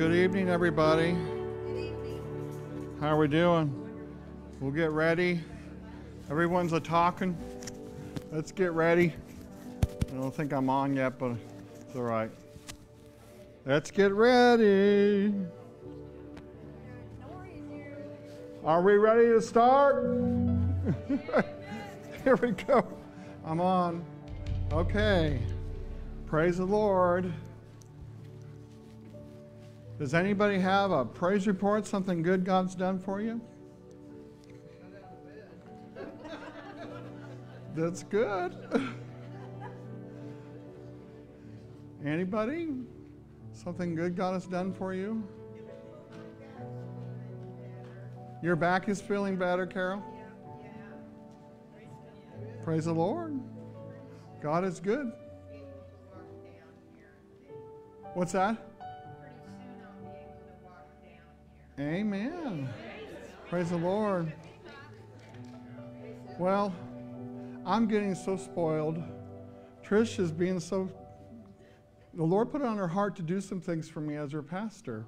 Good evening, everybody. How are we doing? We'll get ready. Everyone's a talking. Let's get ready. I don't think I'm on yet, but it's all right. Let's get ready. Are we ready to start? Here we go. I'm on. Okay. Praise the Lord. Does anybody have a praise report, something good God's done for you? That's good. Anybody? Something good God has done for you? Your back is feeling better, Carol? Praise the Lord. God is good. What's that? Amen. Praise the Lord. Well, I'm getting so spoiled. Trish is being so. The Lord put it on her heart to do some things for me as her pastor.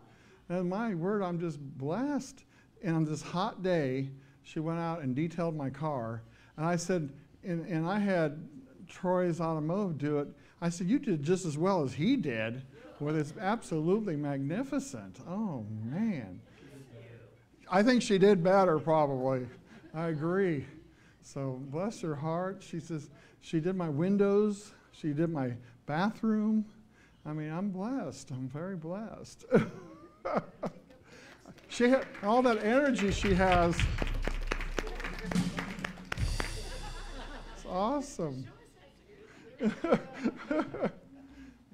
And my word, I'm just blessed. And on this hot day, she went out and detailed my car. And I said, and, and I had Troy's Automotive do it. I said, You did just as well as he did. Well, it's absolutely magnificent. Oh, man. I think she did better, probably. I agree. So bless her heart. She says she did my windows. She did my bathroom. I mean, I'm blessed. I'm very blessed. she had all that energy she has. It's awesome.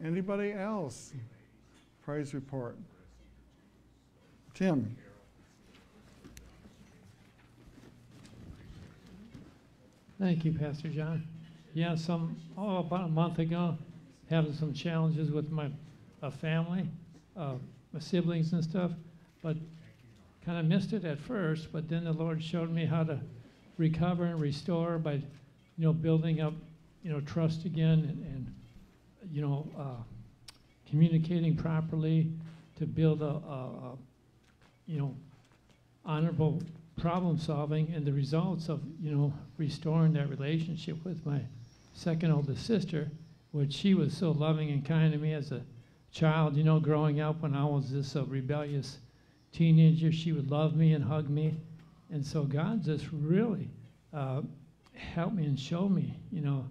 Anybody else? Praise report. Tim. Thank you, Pastor John. Yeah, some, oh, about a month ago, having some challenges with my family, uh, my siblings and stuff, but kind of missed it at first, but then the Lord showed me how to recover and restore by, you know, building up, you know, trust again and, and you know, uh, communicating properly to build a, a, a you know, honorable problem solving and the results of you know restoring that relationship with my second oldest sister which she was so loving and kind to me as a child. You know growing up when i was this uh, rebellious teenager she would love me and hug me. And so god just really uh, helped me and showed me you know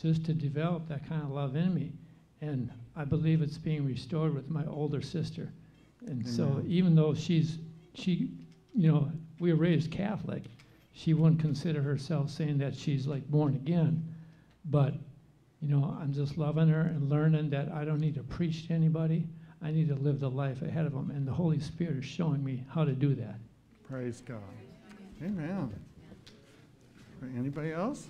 just to develop that kind of love in me. And i believe it's being restored with my older sister. And Amen. so even though she's she you know we were raised Catholic, she wouldn't consider herself saying that she's like born again. But, you know, I'm just loving her and learning that I don't need to preach to anybody. I need to live the life ahead of them. And the Holy Spirit is showing me how to do that. Praise God. Amen. Anybody else?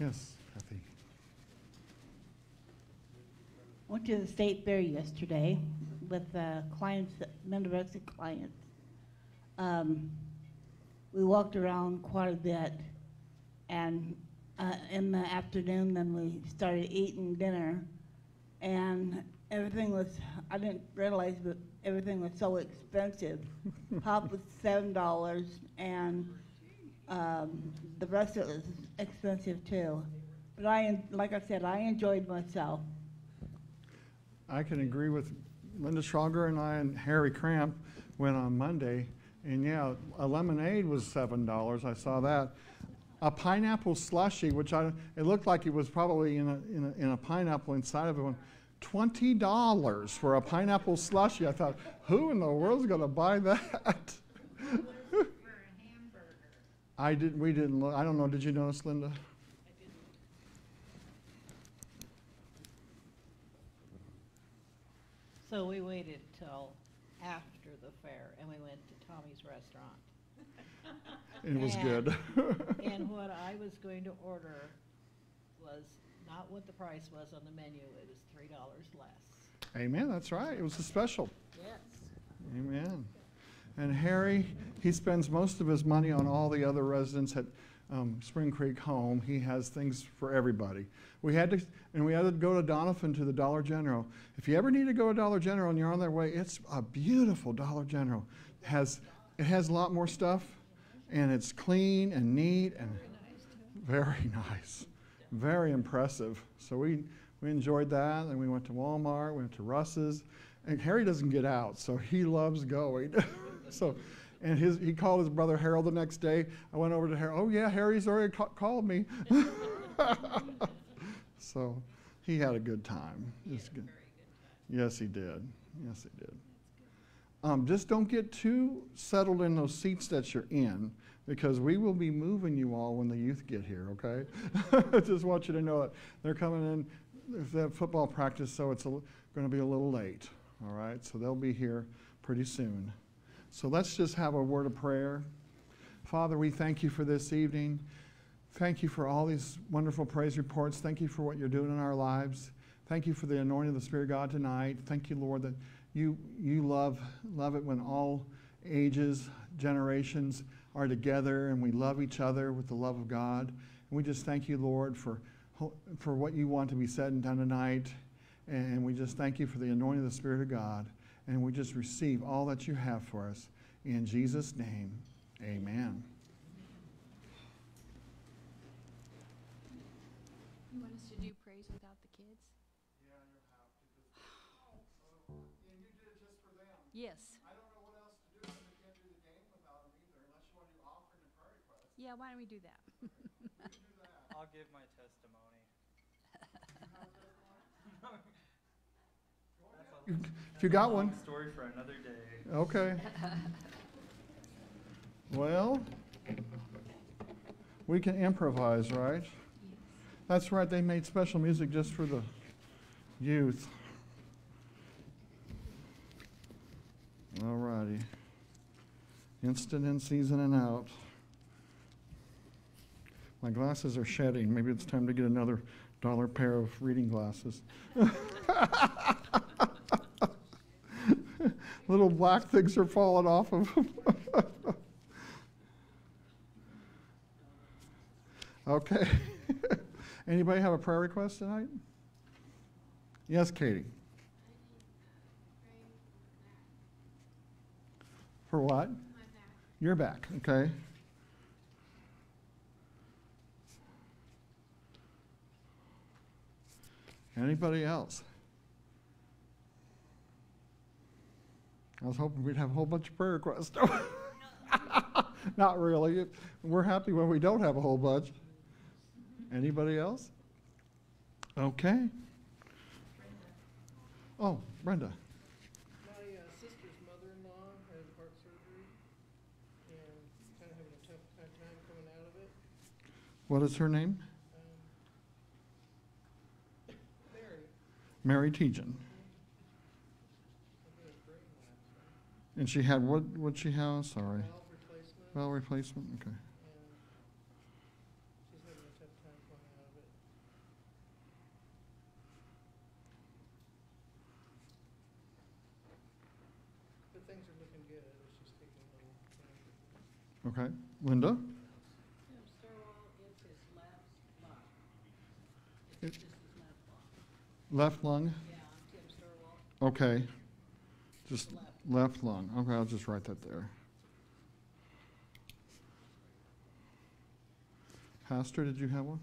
Yes, Kathy. Went to the state fair yesterday with uh, clients, Mendoza clients. Um, we walked around quite a bit, and uh, in the afternoon, then we started eating dinner, and everything was, I didn't realize, but everything was so expensive. Pop was $7, and um, the rest of it was expensive too. But I, like I said, I enjoyed myself. I can agree with Linda Schrager and I and Harry Cramp went on Monday, and yeah, a lemonade was seven dollars. I saw that. A pineapple slushy, which I it looked like it was probably in a in a, in a pineapple inside of it. Twenty dollars for a pineapple slushy. I thought, who in the world's going to buy that? I didn't. We didn't look. I don't know. Did you notice, Linda? So we waited till after the fair and we went to Tommy's restaurant. It was And- good. And what I was going to order was not what the price was on the menu, it was three dollars less. Amen. That's right. It was a special. Yes. Amen. And Harry, he spends most of his money on all the other residents at um, Spring Creek home, he has things for everybody. We had to, and we had to go to Doniphan to the Dollar General. If you ever need to go to Dollar General and you're on their way, it's a beautiful Dollar General. It has, it has a lot more stuff, and it's clean and neat and very nice, very impressive. So we we enjoyed that, and we went to Walmart, we went to Russ's, and Harry doesn't get out, so he loves going. so, and his he called his brother Harold the next day. I went over to Harold. Oh yeah, Harry's already ca- called me. so, he had a good time. It was good. Yes, he did. Yes, he did. Um, just don't get too settled in those seats that you're in because we will be moving you all when the youth get here, okay? I just want you to know it. they're coming in, if they have football practice, so it's going to be a little late, all right? So they'll be here pretty soon. So let's just have a word of prayer. Father, we thank you for this evening. Thank you for all these wonderful praise reports. Thank you for what you're doing in our lives. Thank you for the anointing of the Spirit of God tonight. Thank you, Lord, that you, you love, love it when all ages, generations are together and we love each other with the love of God. And we just thank you, Lord, for, for what you want to be said and done tonight. And we just thank you for the anointing of the Spirit of God. And we just receive all that you have for us. In Jesus' name, amen. You want us to do praise without the kids? Yes. I don't know what else to do because we can't do the game without them either, unless you want to do offering and prayer requests. Yeah, why don't we do that? I'll give my testimony. If you got one. Story for another day. Okay. Well, we can improvise, right? That's right, they made special music just for the youth. All righty. Instant in, season and out. My glasses are shedding. Maybe it's time to get another dollar pair of reading glasses. Little black things are falling off of them. okay. Anybody have a prayer request tonight? Yes, Katie. For what? Your back, okay. Anybody else? I was hoping we'd have a whole bunch of prayer requests. Not really. We're happy when we don't have a whole bunch. Anybody else? Okay. Oh, Brenda. My uh, sister's mother-in-law had heart surgery and kind of having a tough time coming out of it. What is her name? Um, Mary, Mary Tejan. I think it's brain lapse, And she had what? What she have? Sorry. valve replacement, Valve replacement. Okay. and she's having a tough time coming out of it. But things are looking good, it's just taking a little time. Okay. Linda. Tim Sturwell, it's his left lung. It's just his left Left lung. lung. Yeah, Tim Sturwell, Okay. Just left. Left lung. Okay, I'll just write that there. Pastor, did you have one?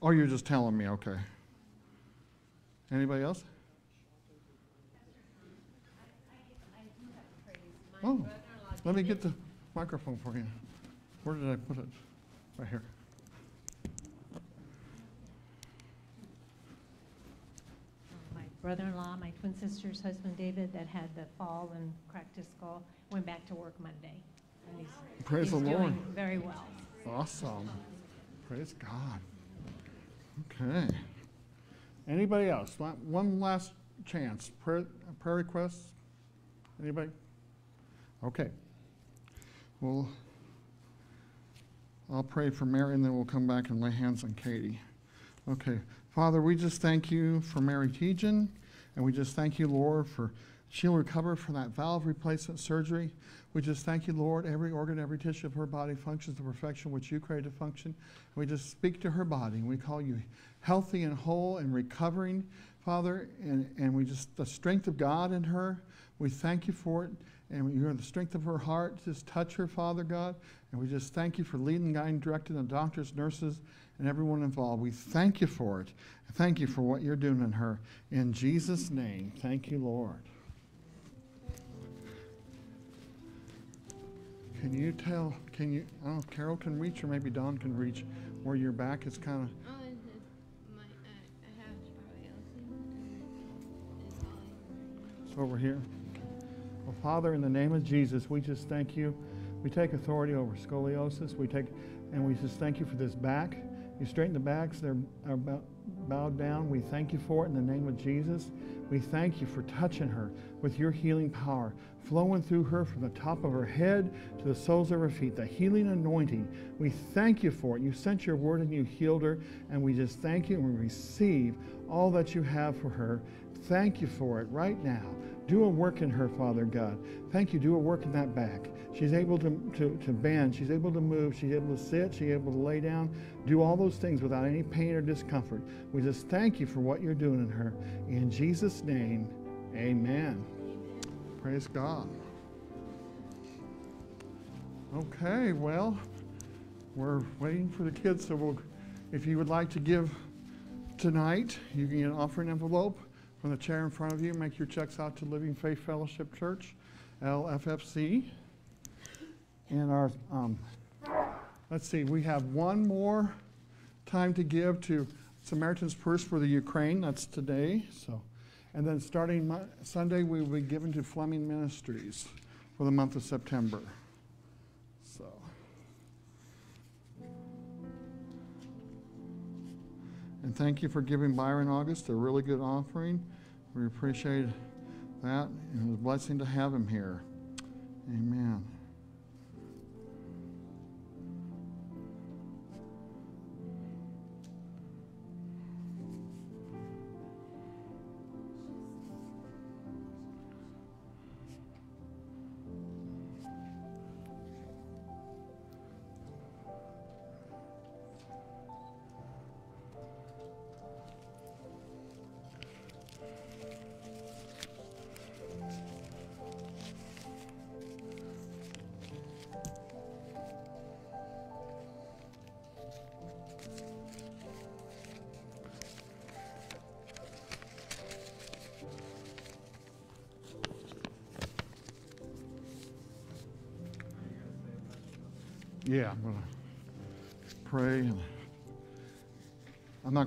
Oh, you're just telling me. Okay. Anybody else? Oh, let me get the microphone for you. Where did I put it? Right here. My brother-in-law, my twin sister's husband David, that had the fall and cracked his skull, went back to work Monday. And he's, Praise the he's Lord. doing very well. Awesome. Praise God. Okay. Anybody else? One last chance. Prayer, prayer requests? Anybody? Okay. Well, I'll pray for Mary and then we'll come back and lay hands on Katie. Okay. Father, we just thank you for Mary Tejan, and we just thank you, Lord, for she'll recover from that valve replacement surgery. We just thank you, Lord. Every organ, every tissue of her body functions to perfection which you created to function. We just speak to her body and we call you healthy and whole and recovering, Father. And, and we just, the strength of God in her, we thank you for it. And you're the strength of her heart. Just touch her, Father God. And we just thank you for leading, guiding, directing the doctors, nurses, and everyone involved. We thank you for it. Thank you for what you're doing in her. In Jesus' name, thank you, Lord. Can you tell, can you, I don't know if Carol can reach or maybe Don can reach where your back is kind of, Oh, my, I, I have it's it's over here? Well, Father, in the name of Jesus, we just thank you. We take authority over scoliosis. We take, and we just thank you for this back. You straighten the backs, they're bowed down. We thank you for it in the name of Jesus. We thank you for touching her with your healing power, flowing through her from the top of her head to the soles of her feet, the healing anointing. We thank you for it. You sent your word and you healed her, and we just thank you and we receive all that you have for her. Thank you for it right now. Do a work in her, Father God. Thank you. Do a work in that back. She's able to, to, to bend. She's able to move. She's able to sit. She's able to lay down. Do all those things without any pain or discomfort. We just thank you for what you're doing in her. In Jesus' name, amen. Praise God. Okay, well, we're waiting for the kids, so we'll, if you would like to give tonight, you can get an offering envelope from the chair in front of you. Make your checks out to Living Faith Fellowship Church, LFFC. And our, um, let's see, we have one more time to give to Samaritan's Purse for the Ukraine. That's today. So, and then starting Sunday, we will be given to Fleming Ministries for the month of September. And thank you for giving Byron August a really good offering. We appreciate that, and it was a blessing to have him here. Amen.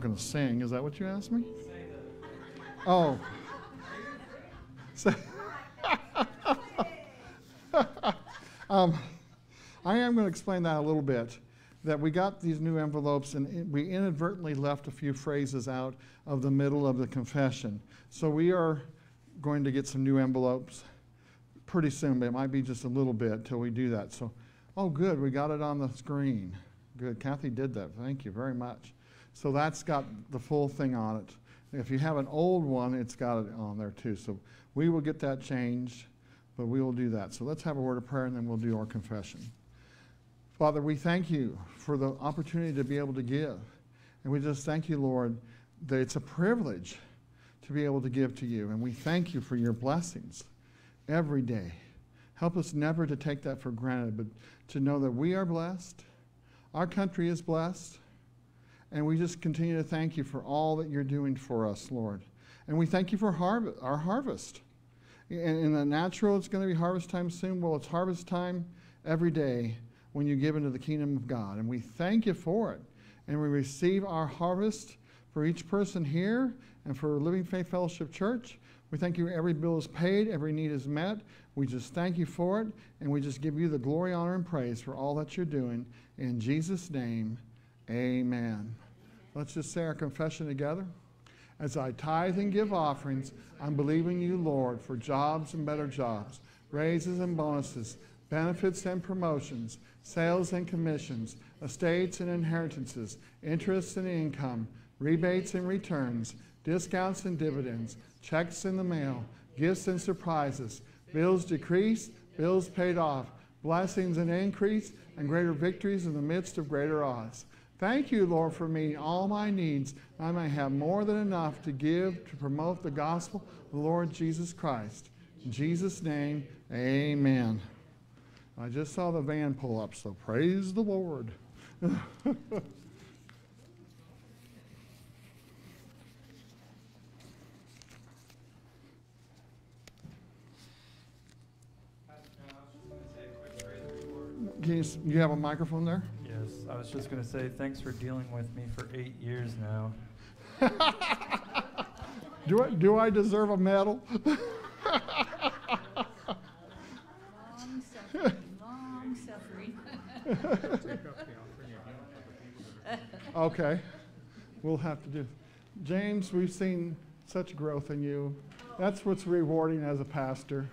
Going to sing. Is that what you asked me? Oh. Um, I am going to explain that a little bit. That we got these new envelopes and we inadvertently left a few phrases out of the middle of the confession. So we are going to get some new envelopes pretty soon, but it might be just a little bit till we do that. So, oh, good, we got it on the screen. Good, Kathy did that. Thank you very much. So that's got the full thing on it. If you have an old one, it's got it on there too. So we will get that changed, but we will do that. So let's have a word of prayer and then we'll do our confession. Father, we thank you for the opportunity to be able to give. And we just thank you, Lord, that it's a privilege to be able to give to you. And we thank you for your blessings every day. Help us never to take that for granted, but to know that we are blessed, our country is blessed, and we just continue to thank you for all that you're doing for us, Lord. And we thank you for harv- our harvest. In, in the natural, it's going to be harvest time soon. Well, it's harvest time every day when you give into the kingdom of God. And we thank you for it. And we receive our harvest for each person here and for Living Faith Fellowship Church. We thank you every bill is paid, every need is met. We just thank you for it, and we just give you the glory, honor, and praise for all that you're doing. In Jesus' name, amen. Let's just say our confession together. As I tithe and give offerings, I'm believing you, Lord, for jobs and better jobs, raises and bonuses, benefits and promotions, sales and commissions, estates and inheritances, interest and income, rebates and returns, discounts and dividends, checks in the mail, gifts and surprises, bills decreased, bills paid off, blessings and increase, and greater victories in the midst of greater odds. Thank you, Lord, for meeting all my needs. I may have more than enough to give to promote the gospel of the Lord Jesus Christ. In Jesus' name, amen. I just saw the van pull up, so praise the Lord. Can you, you have a microphone there? Yes, I was just gonna say, thanks for dealing with me for eight years now. Do I, do I deserve a medal? Long suffering, long suffering. Okay, we'll have to do. James, we've seen such growth in you. That's what's rewarding as a pastor,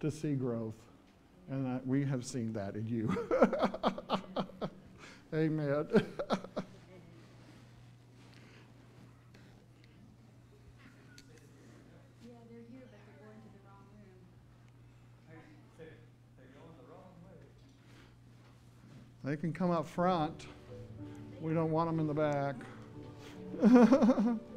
to see growth. And uh, we have seen that in you. Amen. They can come up front. We don't want them in the back.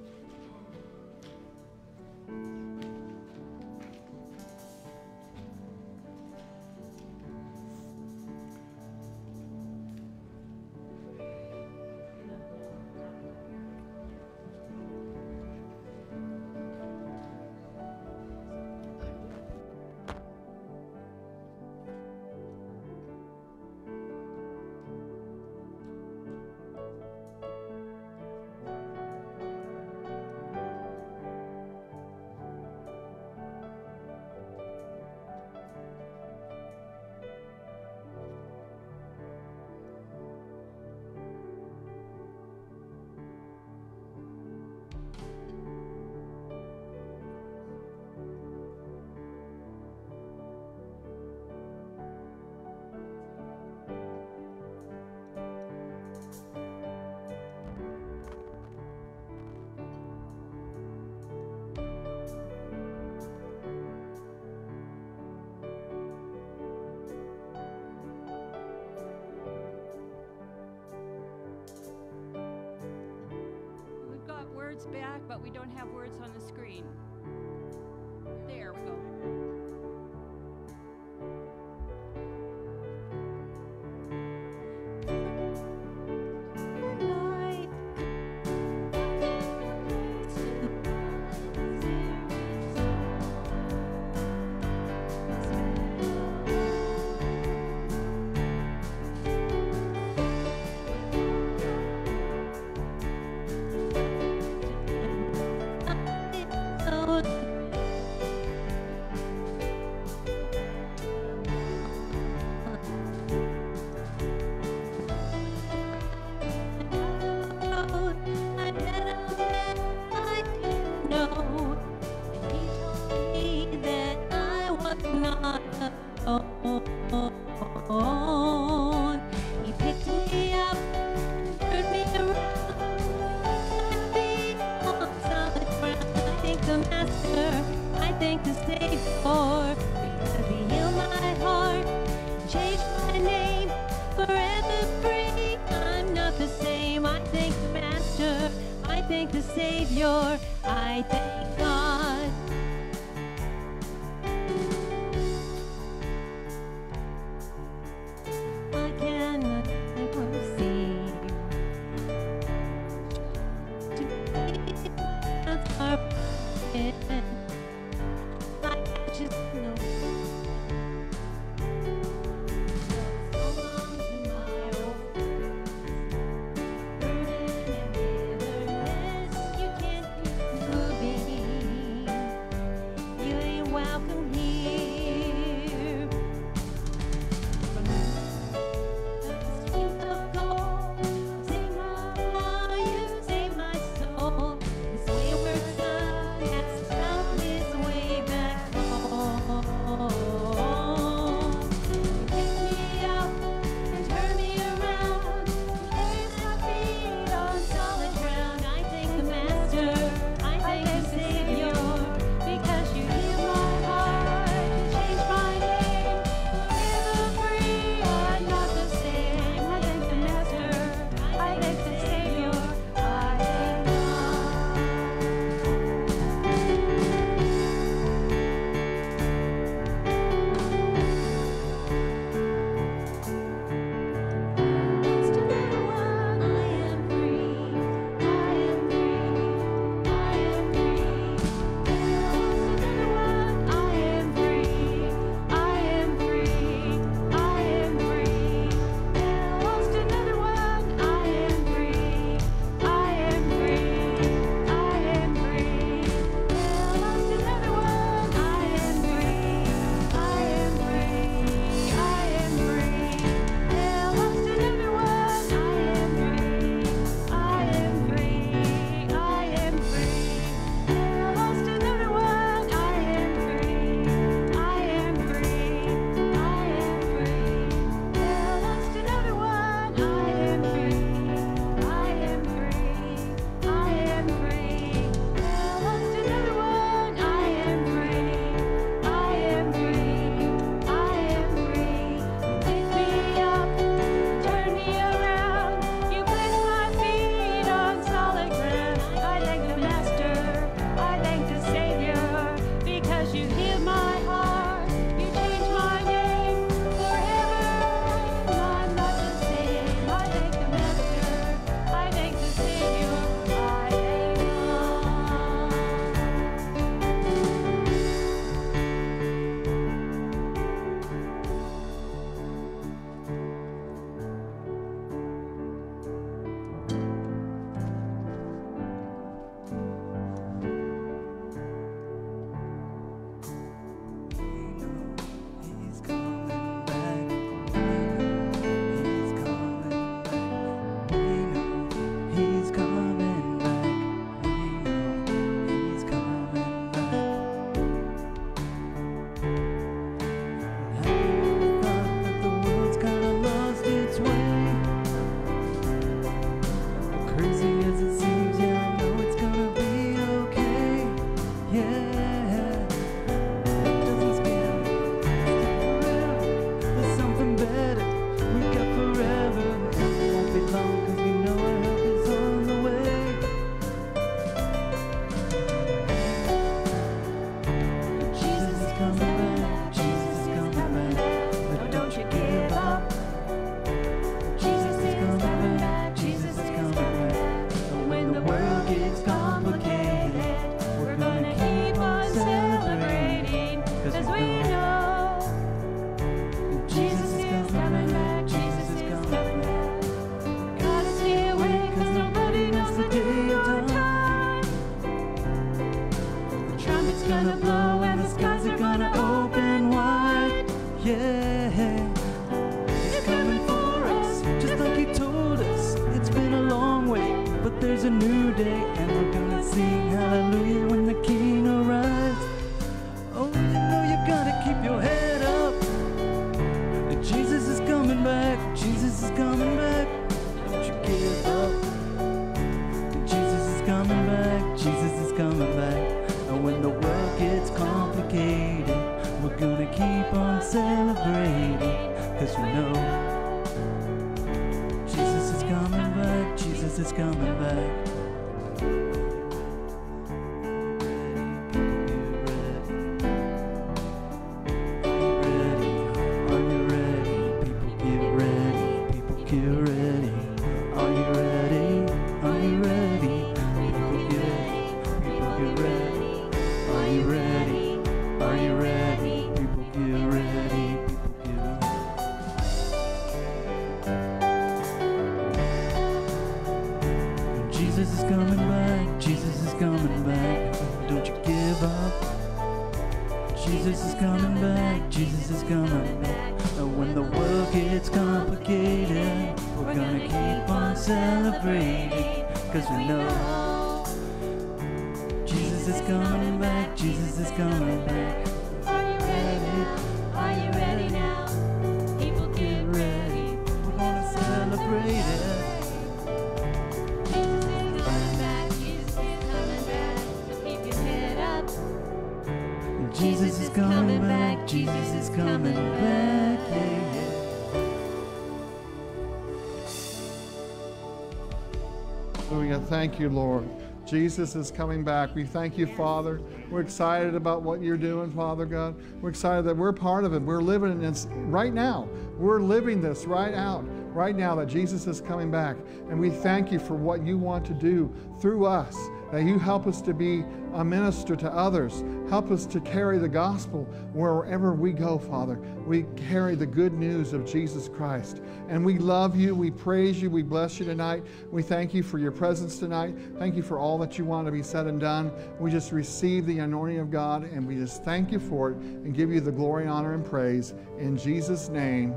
Thank you, Lord. Jesus is coming back. We thank you, Father. We're excited about what you're doing, Father God. We're excited that we're part of it. We're living this right now. We're living this right out, right now that Jesus is coming back. And we thank you for what you want to do through us, that you help us to be a minister to others. Help us to carry the gospel wherever we go, Father. We carry the good news of Jesus Christ. And we love you. We praise you. We bless you tonight. We thank you for your presence tonight. Thank you for all that you want to be said and done. We just receive the anointing of God and we just thank you for it and give you the glory, honor, and praise. In Jesus' name,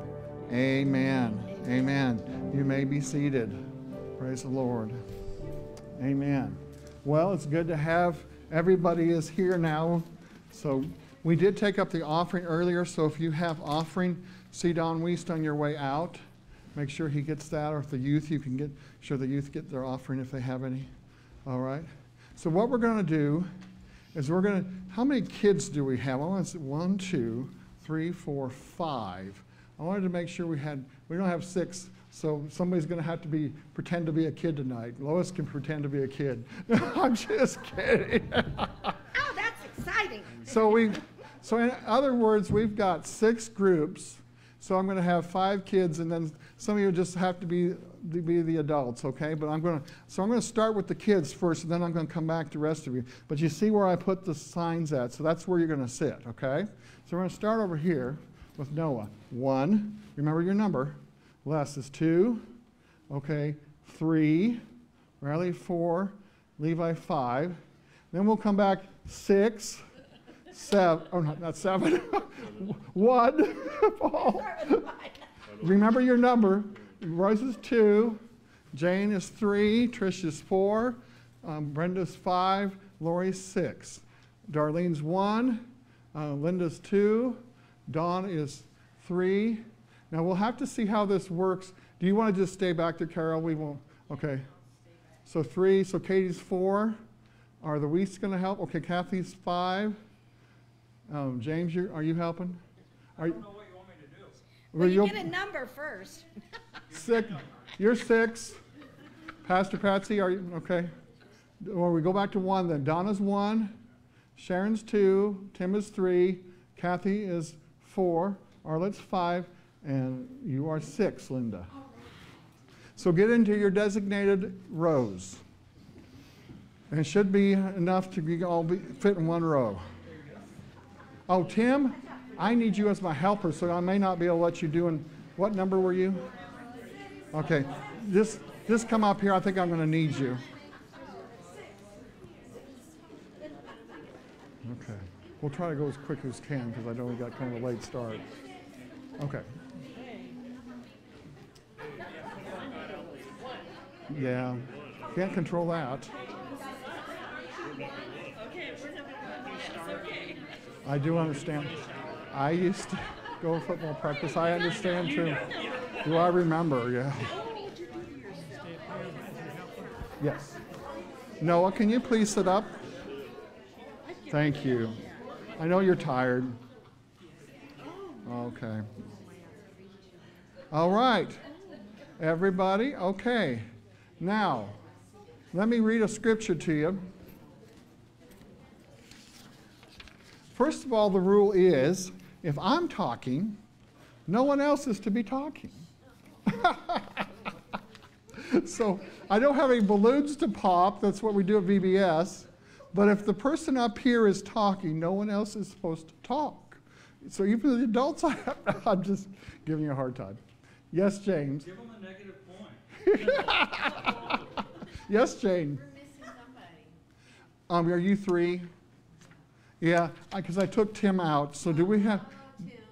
amen. Amen. You may be seated. Praise the Lord. Amen. Well, it's good to have everybody is here now. So we did take up the offering earlier. So if you have offering, see Don Weist on your way out. Make sure he gets that, or if the youth, you can get sure the youth get their offering if they have any. All right. So what we're going to do is we're going to. How many kids do we have? I want to one, two, three, four, five. I wanted to make sure we had. We don't have six. So somebody's going to have to be pretend to be a kid tonight. Lois can pretend to be a kid. I'm just kidding. Oh, that's exciting. so we, so in other words, we've got six groups. So I'm going to have five kids, and then some of you just have to be to be the adults, okay? But I'm going to. So I'm going to start with the kids first, and then I'm going to come back to the rest of you. But you see where I put the signs at, so that's where you're going to sit, okay? So we're going to start over here with Noah. One. Remember your number. Les is two. Okay, three. Riley, four. Levi, five. Then we'll come back six, seven. Oh, not, not seven. One. Paul. Remember your number. Rose is two. Jane is three. Trish is four. Um, Brenda's five. Lori's six. Darlene's one. Uh, Linda's two. Dawn is three. Now we'll have to see how this works. Do you want to just stay back there, Carol? We won't. Okay. So three. So Katie's four. Are the Weeks going to help? Okay, Kathy's five. Um, James, you are you helping? Are you, Well, you you'll- get a number first. Six. You're six. Pastor Patsy, are you okay? Or we go back to one then. Donna's one. Sharon's two. Tim is three. Kathy is four. Arlett's five. And you are six, Linda. So get into your designated rows. And it should be enough to be, all be, fit in one row. Oh, Tim, I need you as my helper, so I may not be able to let you do. In, what number were you? Okay, just just come up here. I think I'm going to need you. Okay, we'll try to go as quick as can because I know we got kind of a late start. Okay. Yeah, can't control that. I do understand. I used to go to football practice. I understand too. Do I remember? Yeah. Yes. Noah, can you please sit up? Thank you. I know you're tired. Okay. All right. Everybody, okay. Now, let me read a scripture to you. First of all, the rule is if I'm talking, no one else is to be talking. so I don't have any balloons to pop. That's what we do at VBS. But if the person up here is talking, no one else is supposed to talk. So even the adults, I'm just giving you a hard time. Yes, James. Give them a negative. Yes, Jane. We're missing somebody. Um, are you three? Yeah, because I took Tim out. So do we have?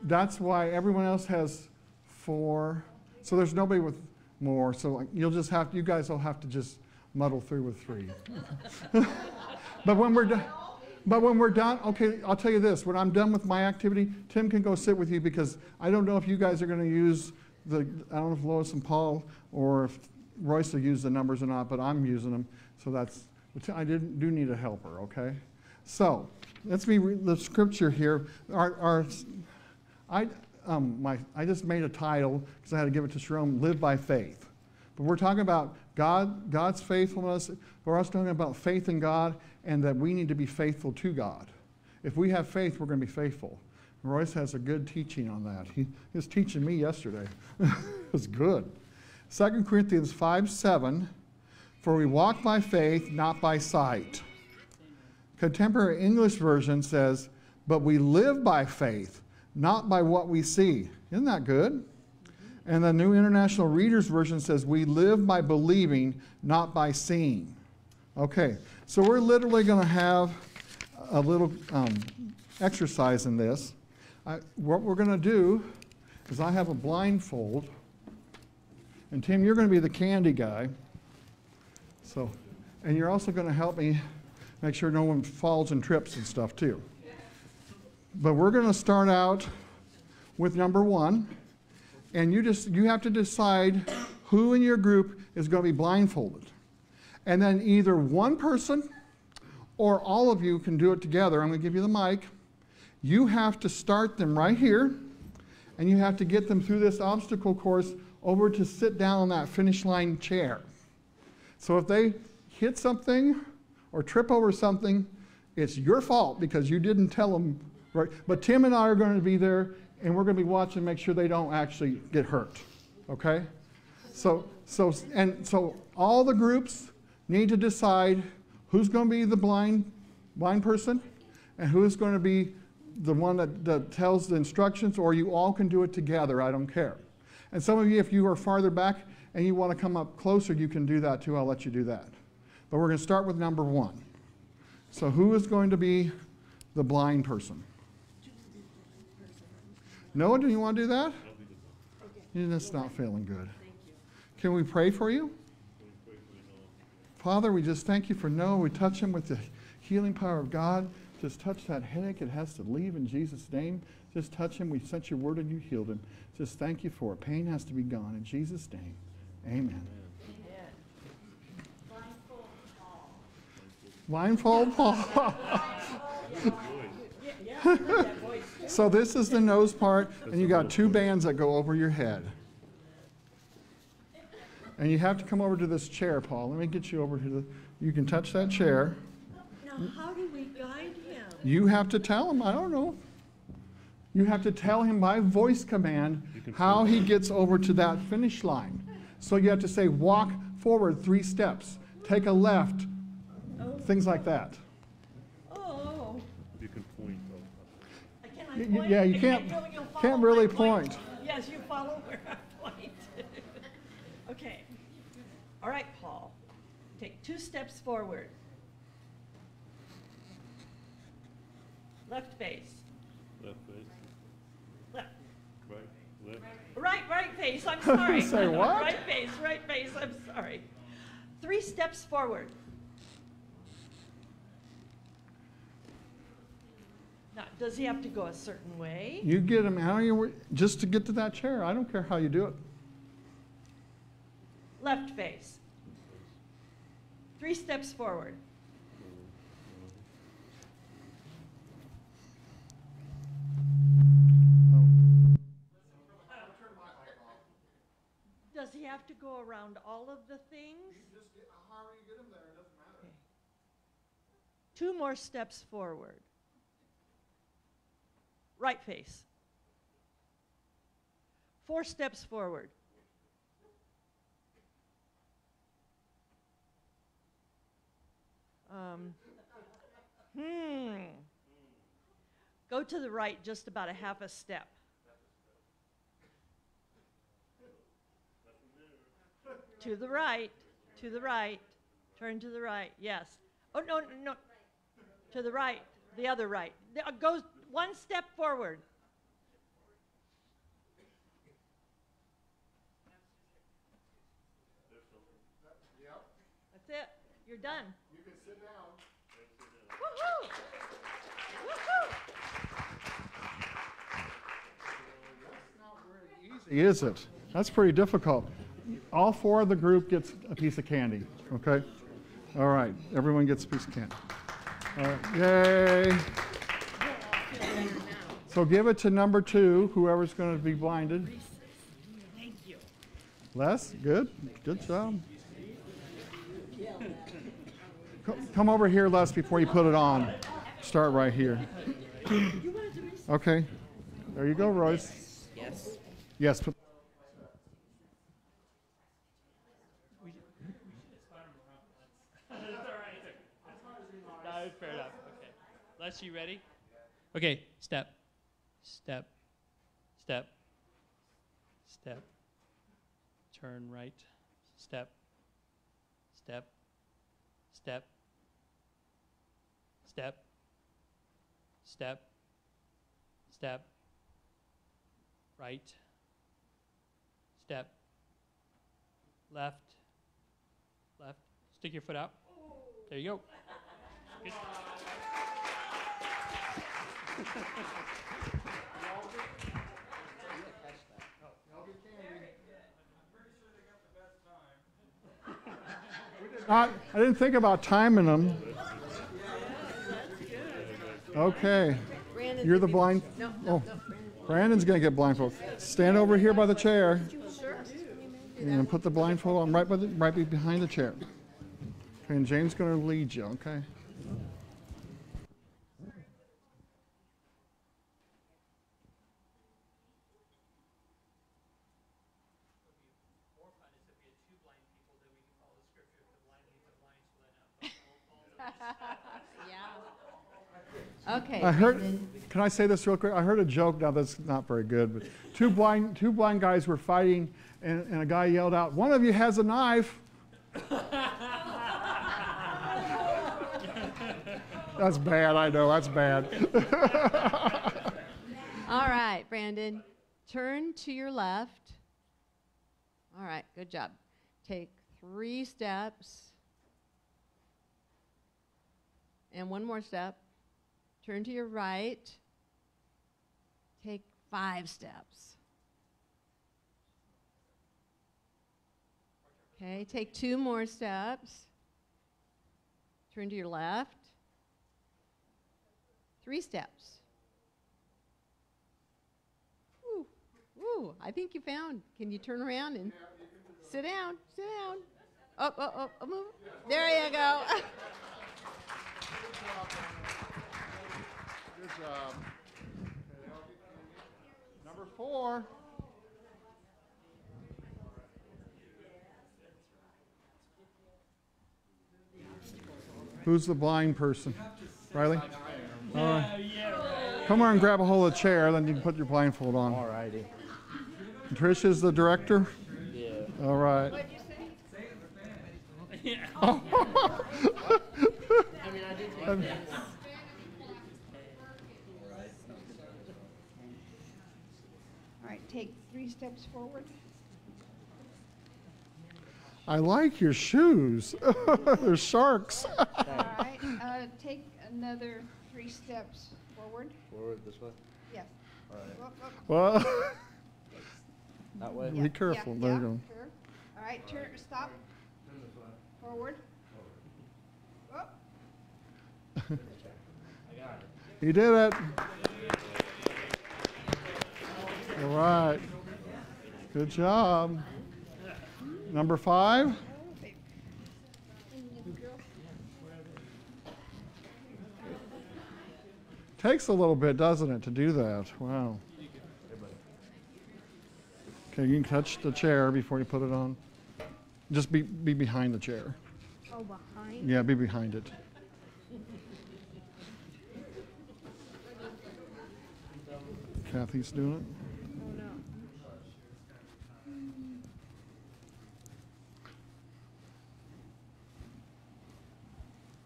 That's why everyone else has four. So there's nobody with more. So you'll just have. You guys will have to just muddle through with three. but when we're done. But when we're done, okay, I'll tell you this. When I'm done with my activity, Tim can go sit with you because I don't know if you guys are going to use the, I don't know if Lois and Paul or if Royce will use the numbers or not, but I'm using them. So that's, I didn't, do need a helper, okay? So, let's be the scripture here. Our, our, I, um, my, I just made a title because I had to give it to Sharon, Live by Faith. But we're talking about God, God's faithfulness. We're also talking about faith in God and that we need to be faithful to God. If we have faith, we're going to be faithful. Royce has a good teaching on that. He, he was teaching me yesterday. it was good. 2 Corinthians 5 7, for we walk by faith, not by sight. Contemporary English version says, but we live by faith, not by what we see. Isn't that good? And the New International Reader's Version says, we live by believing, not by seeing. Okay, so we're literally going to have a little um, exercise in this. I, what we're going to do is I have a blindfold, and Tim, you're going to be the candy guy. So, and you're also going to help me make sure no one falls and trips and stuff too. But we're going to start out with number one, and you just you have to decide who in your group is going to be blindfolded, and then either one person or all of you can do it together. I'm going to give you the mic. You have to start them right here, and you have to get them through this obstacle course over to sit down on that finish line chair. So if they hit something or trip over something, it's your fault because you didn't tell them right. But Tim and I are going to be there, and we're going to be watching, to make sure they don't actually get hurt. Okay? So, so, and so all the groups need to decide who's going to be the blind, blind person, and who's going to be the one that, that tells the instructions, or you all can do it together. I don't care. And some of you, if you are farther back and you want to come up closer, you can do that too. I'll let you do that. But we're going to start with number one. So, who is going to be the blind person? Noah, do you want to do that? You're just not feeling good. Can we pray for you? Father, we just thank you for Noah. We touch him with the healing power of God. Just touch that headache. It has to leave in Jesus' name. Just touch him. We sent your word and you healed him. Just thank you for it. Pain has to be gone in Jesus' name. Amen. Blindfold Paul. so this is the nose part, and you got two bands that go over your head. And you have to come over to this chair, Paul. Let me get you over to the. You can touch that chair. Now, how do we guide? You have to tell him. I don't know. You have to tell him by voice command how he gets over to that finish line. So you have to say, walk forward three steps, take a left, oh. things like that. Oh, You can point. I can I Y- y- point? yeah, you Can can't- you'll follow can't my really point. Yes, you follow where I point. Okay. All right, Paul. Take two steps forward. Left face, Left face, left, right, Right, right face, I'm sorry. Say what? Right face, right face, I'm sorry. Three steps forward. Now, does he have to go a certain way? You get him out of your, just to get to that chair. I don't care how you do it. Left face. Three steps forward. Does he have to go around all of the things? Okay. Two more steps forward. Right face. Four steps forward. Um, hmm. Go to the right just about a half a step. To the right, to the right, turn to the right, yes. Oh, no, no, no, to the right, the other right. The- uh, Go one step forward. That's it, you're done. You can sit down. Woo-hoo! Woo-hoo! Is it? That's pretty difficult. All four of the group gets a piece of candy, okay? All right, everyone gets a piece of candy. All right, yay. So give it to number two, whoever's going to be blinded. Thank you. Les, good, good job. Come over here, Les, before you put it on. Start right here. Okay, there you go, Royce. Yes. Yes, put- No, fair enough. Okay. Les, you ready? Okay, step, step, step, step. Turn right, step, step, step, step, step, step, right, step, left, left. Stick your foot out. There you go. Good. Not, I didn't think about timing them. Okay. Brandon's You're the blind. No, no, oh, no, Brandon's gonna get blindfolded. Stand over here by the chair and put the blindfold on right by the, right behind the chair. Okay, and Jane's gonna lead you. Okay. Yeah. Okay. I heard. Can I say this real quick? I heard a joke. Now that's not very good, but two blind two blind guys were fighting, and, and a guy yelled out, "One of you has a knife." That's bad. I know. That's bad. All right, Brandon. Turn to your left. All right, good job. Take three steps. And one more step. Turn to your right. Take five steps. Okay, take two more steps. Turn to your left. Three steps. Ooh, ooh, I think you found. Can you turn around and sit down? Sit down. Oh, oh, oh, oh, move. There you go. Good job. Number four. Who's the blind person? Riley? All right. Come on and grab a hold of the chair, then you can put your blindfold on. All righty. Trish is the director? Yeah. All right. I mean, I did take Um, this. All right, take three three steps forward. I like your shoes. They're sharks. All right, uh, take another three steps forward. Forward this way? Yes. All right. Whoop, whoop. well, That way? Be Yeah, yeah, careful. There you go. sure. All right, turn, stop. Forward. Forward. Whoop. you did it. All right. Good job. Number five. Takes a little bit, doesn't it, to do that? Wow. Okay, you can touch the chair before you put it on. Just be, be behind the chair. Oh, behind? Yeah, be behind it. Kathy's doing it. Oh, no.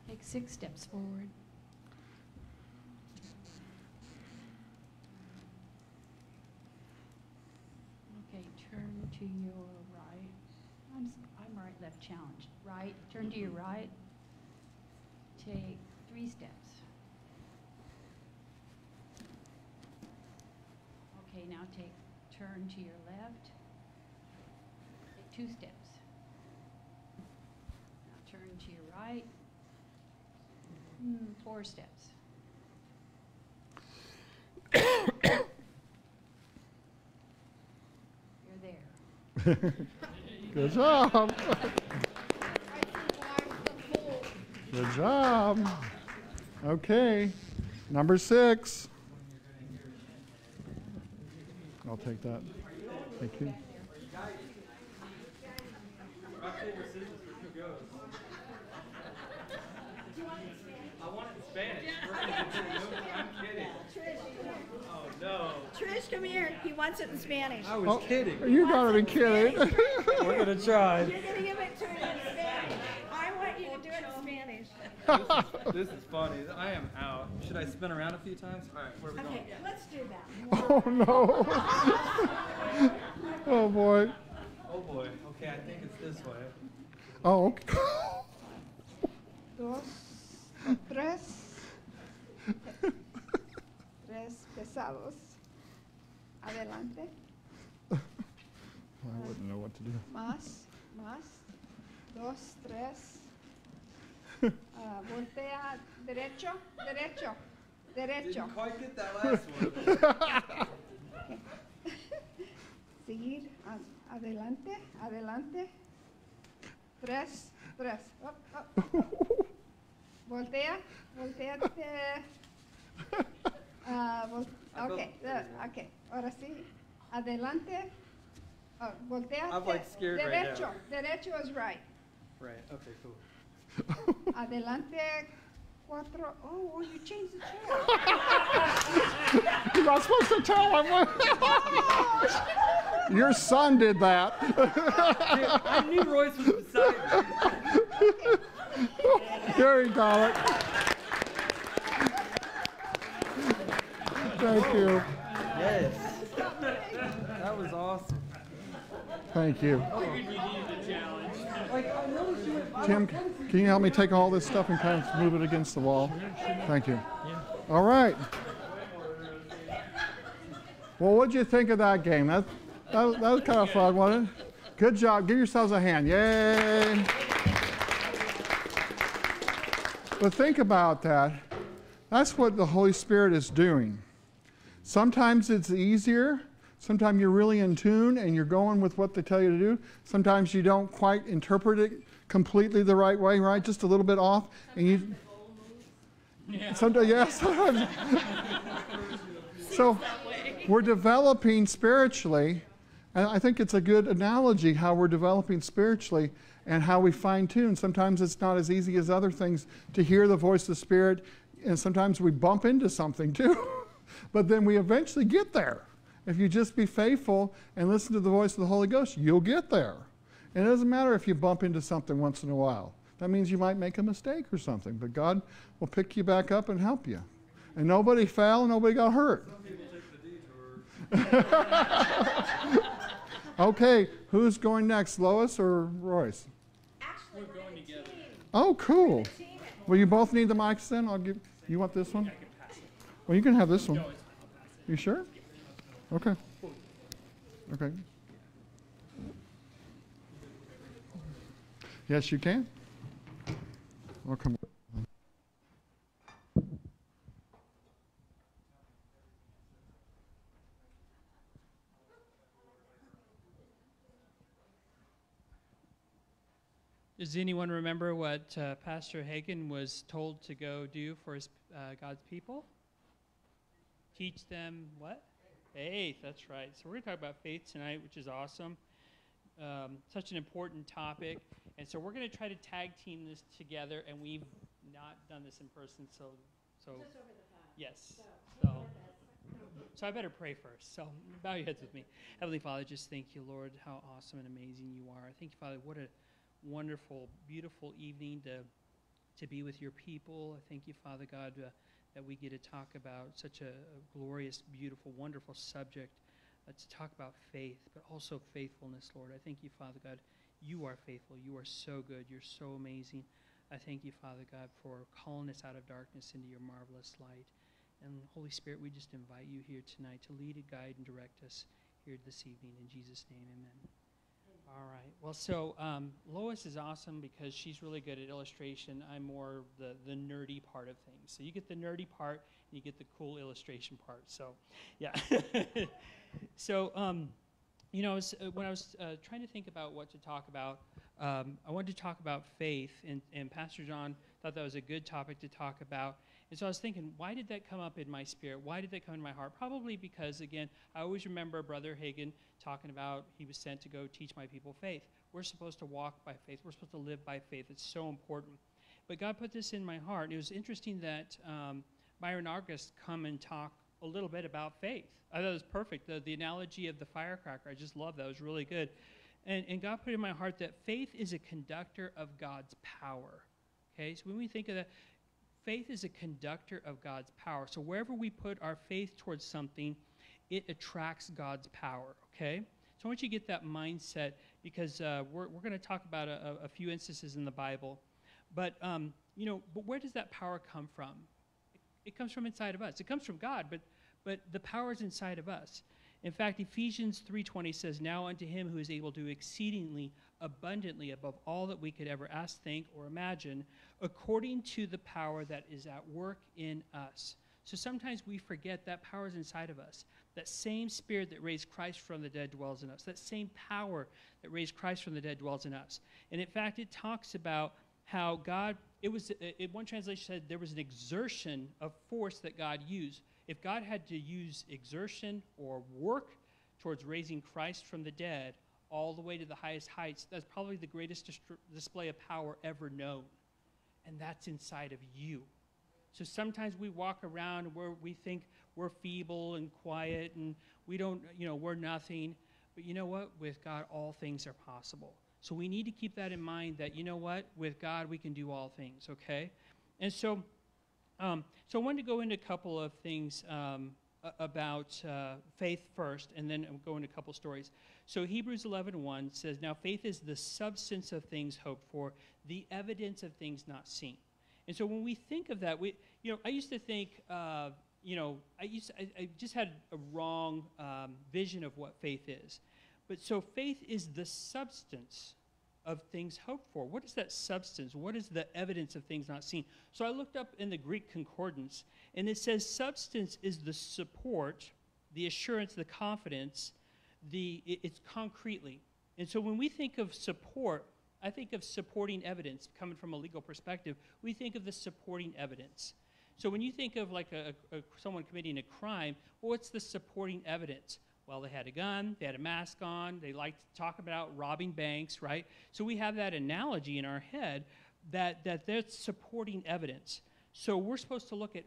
Take six steps forward. Okay, turn to your right. I'm, I'm right, left challenged. Right, turn to your right. Take three steps. Okay, now take, turn to your left. Take two steps. Now turn to your right. Four steps. You're there. Good job. Good job. Okay, number six. I'll take that. Thank you. I want it in Spanish. I'm kidding. Oh, no. Trish, come here. He wants it in Spanish. I was Oh, kidding. You gotta be kidding. We're gonna try. You're gonna give it to him in Spanish. I want you to do it in Spanish. This is funny. I am out. Should I spin around a few times? All right, where are we Okay, going? let's do that. Oh no. Oh boy. Oh boy. Okay, I think it's this way. Oh. okay. Dos, tres. Tres pesados. Adelante. I wouldn't know what to do. Más, más. Dos, tres. Ah, voltea derecho, derecho, derecho. Didn't quite get that last one. Seguir adelante, adelante. Tres, tres. Up, up. Voltea, voltea. Vol- I felt- ok, uh, ok. Ahora sí. Adelante. Oh, voltea. I'm, like, scared right derecho, now. derecho is right. Right. Okay. Cool. Adelante. Cuatro. Oh, oh, you changed the chair. You're not supposed to tell him. Your son did that. I knew Royce was beside me. There you got it. Thank you. Yes. That was awesome. Thank you. Like I noticed you went. Tim, can you help me take all this stuff and kind of move it against the wall? Thank you. All right. Well, what'd you think of that game? That, that, that was kind of fun, wasn't it? Good job. Give yourselves a hand. Yay. But think about that. That's what the Holy Spirit is doing. Sometimes it's easier. Sometimes you're really in tune and you're going with what they tell you to do. Sometimes you don't quite interpret it completely the right way, right? Just a little bit off. And you. Yeah. Sometimes, yeah, sometimes. so we're developing spiritually. And I think it's a good analogy how we're developing spiritually and how we fine tune. Sometimes it's not as easy as other things to hear the voice of the Spirit, and sometimes we bump into something too. but then we eventually get there. If you just be faithful and listen to the voice of the Holy Ghost, you'll get there. And it doesn't matter if you bump into something once in a while. That means you might make a mistake or something, but God will pick you back up and help you. And nobody fell, and nobody got hurt. okay, who's going next, Lois or Royce? We're going together. Oh, cool. Well, you both need the mics then? I'll give. You want this one? Well, you can have this one. You sure? Okay. Okay. Yes, you can. Well, come on. Does anyone remember what uh, Pastor Hagin was told to go do for his, uh, God's people? Teach them what? Faith, that's right. So we're going to talk about faith tonight, which is awesome. Um, such an important topic. And so we're going to try to tag team this together, and we've not done this in person, so. so Yes. So, so I better pray first. So bow your heads with me. Heavenly Father, just thank you, Lord, how awesome and amazing you are. Thank you, Father. What a wonderful, beautiful evening to to be with your people. I thank you, Father God, uh, that we get to talk about such a, a glorious, beautiful, wonderful subject. Uh, to talk about faith, but also faithfulness, Lord. I thank you, Father God. You are faithful. You are so good. You're so amazing. I thank you, Father God, for calling us out of darkness into your marvelous light. And Holy Spirit, we just invite you here tonight to lead and guide and direct us here this evening. In Jesus' name, amen. All right. Well, so um, Lois is awesome because she's really good at illustration. I'm more the, the nerdy part of things. So you get the nerdy part, and you get the cool illustration part. So, yeah. so, um, you know, as, uh, when I was uh, trying to think about what to talk about, um, I wanted to talk about faith, and, and Pastor John thought that was a good topic to talk about. And so I was thinking, why did that come up in my spirit? Why did that come in my heart? Probably because, again, I always remember Brother Hagin talking about he was sent to go teach my people faith. We're supposed to walk by faith, we're supposed to live by faith. It's so important. But God put this in my heart. And it was interesting that um, Byron August come and talk a little bit about faith. I thought it was perfect. The, the analogy of the firecracker, I just love that. It was really good. And, and God put in my heart that faith is a conductor of God's power. Okay, so when we think of that, faith is a conductor of God's power. So wherever we put our faith towards something, it attracts God's power. Okay? So I want you to get that mindset because uh, we're, we're going to talk about a, a, few instances in the Bible. But, um, you know, but where does that power come from? It, it comes from inside of us. It comes from God, but, but the power is inside of us. In fact, Ephesians 3.20 says, Now unto him who is able to exceedingly abundantly above all that we could ever ask, think, or imagine, according to the power that is at work in us. So sometimes we forget that power is inside of us. That same spirit that raised Christ from the dead dwells in us. That same power that raised Christ from the dead dwells in us. And in fact, it talks about how God, it was, it, one translation said there was an exertion of force that God used. If God had to use exertion or work towards raising Christ from the dead all the way to the highest heights, that's probably the greatest display of power ever known. And that's inside of you. So sometimes we walk around where we think we're feeble and quiet and we don't, you know, we're nothing. But you know what? With God, all things are possible. So we need to keep that in mind that, you know what? With God, we can do all things, okay? And so, um, so I wanted to go into a couple of things um, about uh, faith first, and then I'll go into a couple stories. So Hebrews 11.1 says, Now faith is the substance of things hoped for, the evidence of things not seen. And so when we think of that, we, you know, I used to think, uh, you know, I, used to, I, I, just had a wrong um, vision of what faith is. But so faith is the substance of things hoped for. What is that substance? What is the evidence of things not seen? So I looked up in the Greek concordance, and it says substance is the support, the assurance, the confidence, the it, it's concretely. And so when we think of support, I think of supporting evidence coming from a legal perspective. We think of the supporting evidence. So when you think of like a, a, someone committing a crime, well, what's the supporting evidence? Well, they had a gun, they had a mask on, they liked to talk about robbing banks, right? So we have that analogy in our head that, that that's supporting evidence. So we're supposed to look at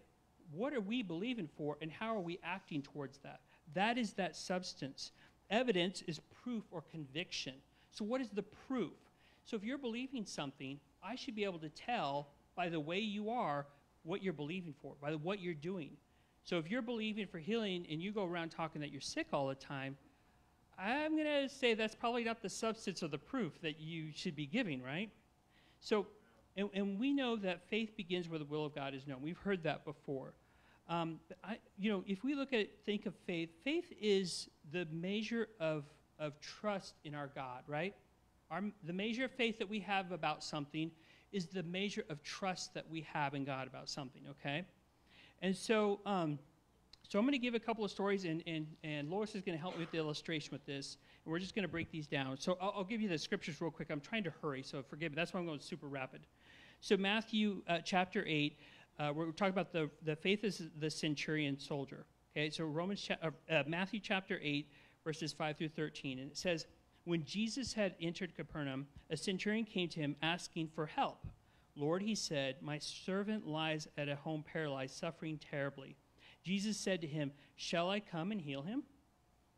what are we believing for and how are we acting towards that? That is that substance. Evidence is proof or conviction. So what is the proof? So if you're believing something, I should be able to tell by the way you are what you're believing for, by what you're doing. So if you're believing for healing and you go around talking that you're sick all the time, I'm going to say that's probably not the substance of the proof that you should be giving, right? So, and, and we know that faith begins where the will of God is known. We've heard that before. Um, I, you know, if we look at think of faith, faith is the measure of, of trust in our God, right? Our, the measure of faith that we have about something is the measure of trust that we have in God about something, okay? And so, um, so I'm going to give a couple of stories, and, and, and Lois is going to help me with the illustration with this. And we're just going to break these down. So I'll, I'll, give you the scriptures real quick. I'm trying to hurry, so forgive me. That's why I'm going super rapid. So Matthew uh, chapter 8, uh, we're talking about the, the faith is the centurion soldier. Okay, so Romans cha- uh, uh Matthew chapter 8, verses 5 through 13. And it says, When Jesus had entered Capernaum, a centurion came to him asking for help. Lord, he said, My servant lies at a home paralyzed, suffering terribly. Jesus said to him, Shall I come and heal him?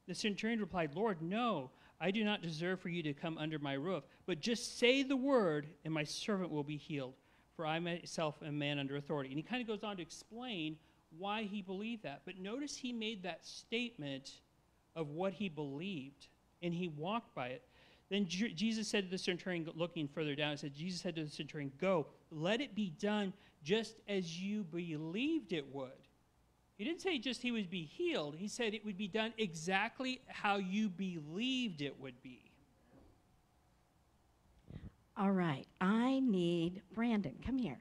The centurion replied, Lord, no, I do not deserve for you to come under my roof, but just say the word, and my servant will be healed, for I myself am a man under authority. And he kind of goes on to explain why he believed that. But notice he made that statement of what he believed, and he walked by it. Then Jesus said to the centurion, looking further down, he said, Jesus said to the centurion, Go, let it be done just as you believed it would. He didn't say just he would be healed. He said it would be done exactly how you believed it would be. All right. I need Brandon. Come here.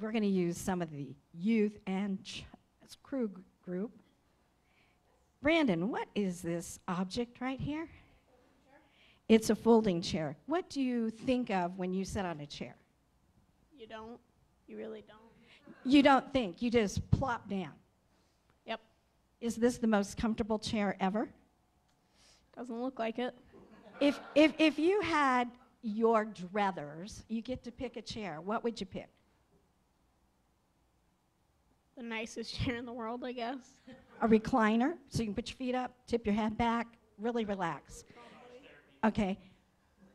We're going to use some of the youth and crew group. Brandon, what is this object right here? It's a folding chair. What do you think of when you sit on a chair? You don't. You really don't. You don't think, you just plop down. Yep. Is this the most comfortable chair ever? Doesn't look like it. If, if, if you had your druthers, you get to pick a chair, what would you pick? The nicest chair in the world, I guess. A recliner, so you can put your feet up, tip your head back, really relax. Okay.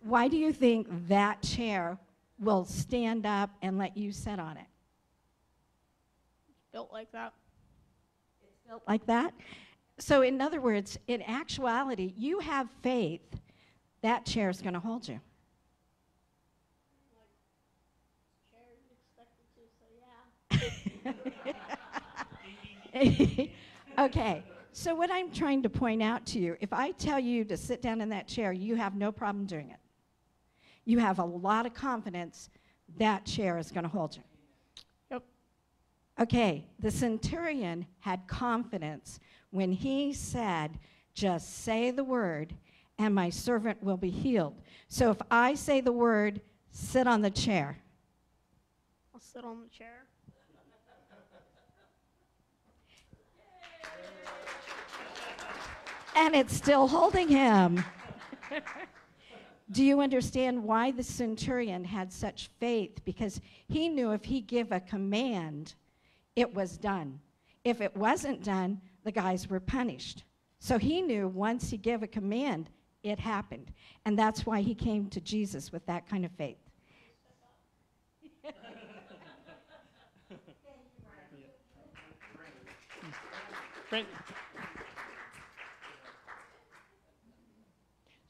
Why do you think that chair will stand up and let you sit on it? built like that. It's built like that. So, in other words, in actuality, you have faith that chair is going to hold you. okay, so what I'm trying to point out to you if I tell you to sit down in that chair, you have no problem doing it. You have a lot of confidence that chair is going to hold you. Yep. Okay, the centurion had confidence when he said, Just say the word, and my servant will be healed. So if I say the word, sit on the chair. I'll sit on the chair. And it's still holding him. Do you understand why the centurion had such faith? Because he knew if he gave a command, it was done. If it wasn't done, the guys were punished. So he knew once he gave a command, it happened. And that's why he came to Jesus with that kind of faith.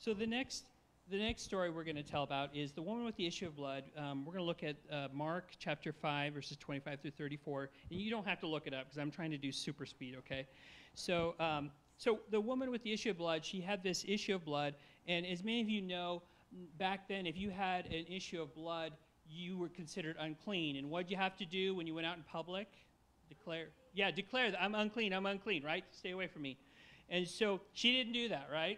So the next the next story we're going to tell about is the woman with the issue of blood. Um, we're going to look at uh, Mark chapter 5, verses 25 through 34. And you don't have to look it up because I'm trying to do super speed, okay? So, um, so the woman with the issue of blood, she had this issue of blood. And as many of you know, back then, if you had an issue of blood, you were considered unclean. And what did you have to do when you went out in public? Declare. Yeah, declare that I'm unclean, I'm unclean, right? Stay away from me. And so she didn't do that, right?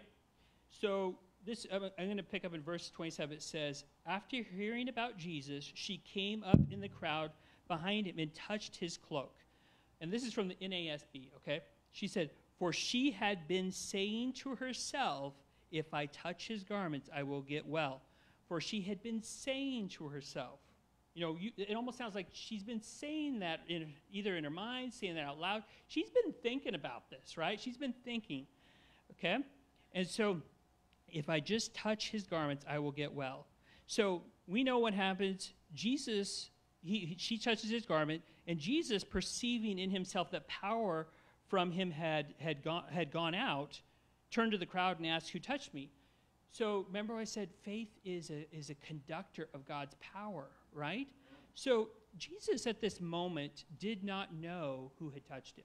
So this, I'm, going to pick up in verse 27. It says, After hearing about Jesus, she came up in the crowd behind him and touched his cloak. And this is from the NASB, okay? She said, For she had been saying to herself, If I touch his garments, I will get well. For she had been saying to herself, you know, you, it almost sounds like she's been saying that in, either in her mind, saying that out loud. She's been thinking about this, right? She's been thinking, okay? And so if I just touch his garments, I will get well. So we know what happens. Jesus, he, she touches his garment, And Jesus, perceiving in himself that power from him had, had, gone, had gone out, turned to the crowd and asked, Who touched me? So remember, I said faith is a, is a conductor of God's power, right? So Jesus at this moment did not know who had touched him,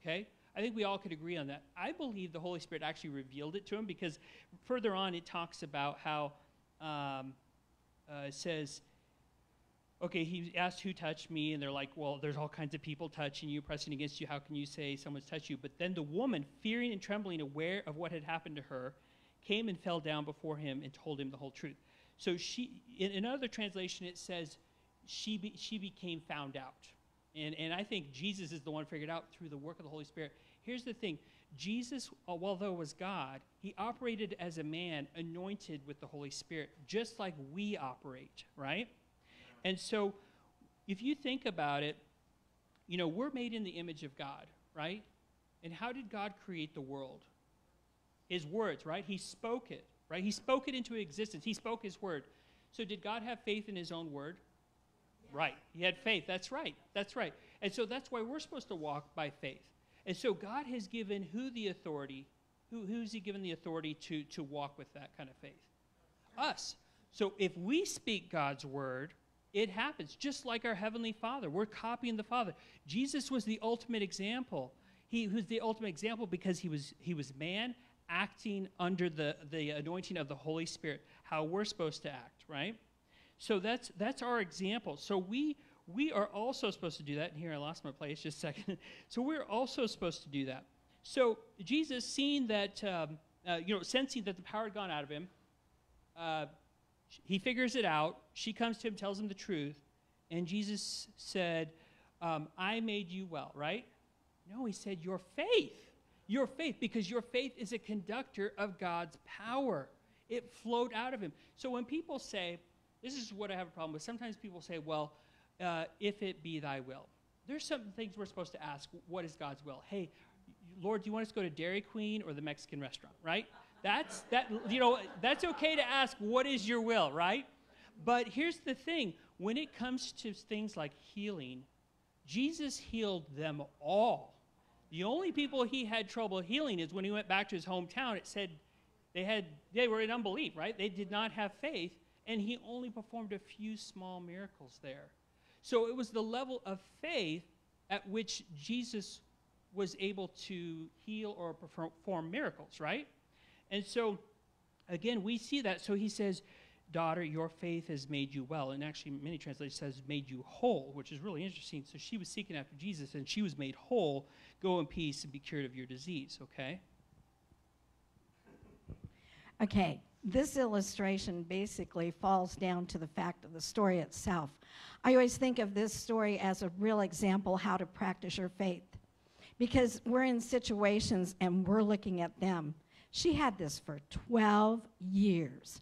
okay? I think we all could agree on that. I believe the Holy Spirit actually revealed it to him because further on it talks about how um, uh, it says, okay, he asked who touched me, and they're like, well, there's all kinds of people touching you, pressing against you. How can you say someone's touched you? But then the woman, fearing and trembling, aware of what had happened to her, came and fell down before him and told him the whole truth. So she, in another translation, it says she, be, she became found out. And, and I think Jesus is the one figured out through the work of the Holy Spirit. Here's the thing Jesus, uh, although was God, he operated as a man anointed with the Holy Spirit, just like we operate, right? And so, if you think about it, you know, we're made in the image of God, right? And how did God create the world? His words, right? He spoke it, right? He spoke it into existence. He spoke his word. So, did God have faith in his own word? Right. He had faith. That's right. That's right. And so that's why we're supposed to walk by faith. And so God has given who the authority? Who, who's he given the authority to, to walk with that kind of faith? Us. So if we speak God's word, it happens just like our Heavenly Father. We're copying the Father. Jesus was the ultimate example. He was the ultimate example because he was, he was man acting under the, the anointing of the Holy Spirit, how we're supposed to act, right? So that's, that's our example. So we, we are also supposed to do that. And here I lost my place just a second. so we're also supposed to do that. So Jesus, seeing that, um, uh, you know, sensing that the power had gone out of him, uh, he figures it out. She comes to him, tells him the truth, and Jesus said, um, I made you well, right? No, he said, Your faith. Your faith, because your faith is a conductor of God's power. It flowed out of him. So when people say, this is what I have a problem with, sometimes people say, well, uh, if it be thy will. There's some things we're supposed to ask what is God's will? Hey, Lord, do you want us to go to Dairy Queen or the Mexican restaurant, right? That's that you know, that's okay to ask what is your will, right? But here's the thing, when it comes to things like healing, Jesus healed them all. The only people he had trouble healing is when he went back to his hometown. It said they had they were in unbelief, right? They did not have faith, and he only performed a few small miracles there. So it was the level of faith at which Jesus was able to heal or perform miracles, right? And so, again, we see that. So he says, Daughter, your faith has made you well. And actually, many translations says made you whole, which is really interesting. So she was seeking after Jesus and she was made whole. Go in peace and be cured of your disease, okay? Okay, this illustration basically falls down to the fact of the story itself. I always think of this story as a real example how to practice your faith because we're in situations and we're looking at them. She had this for 12 years.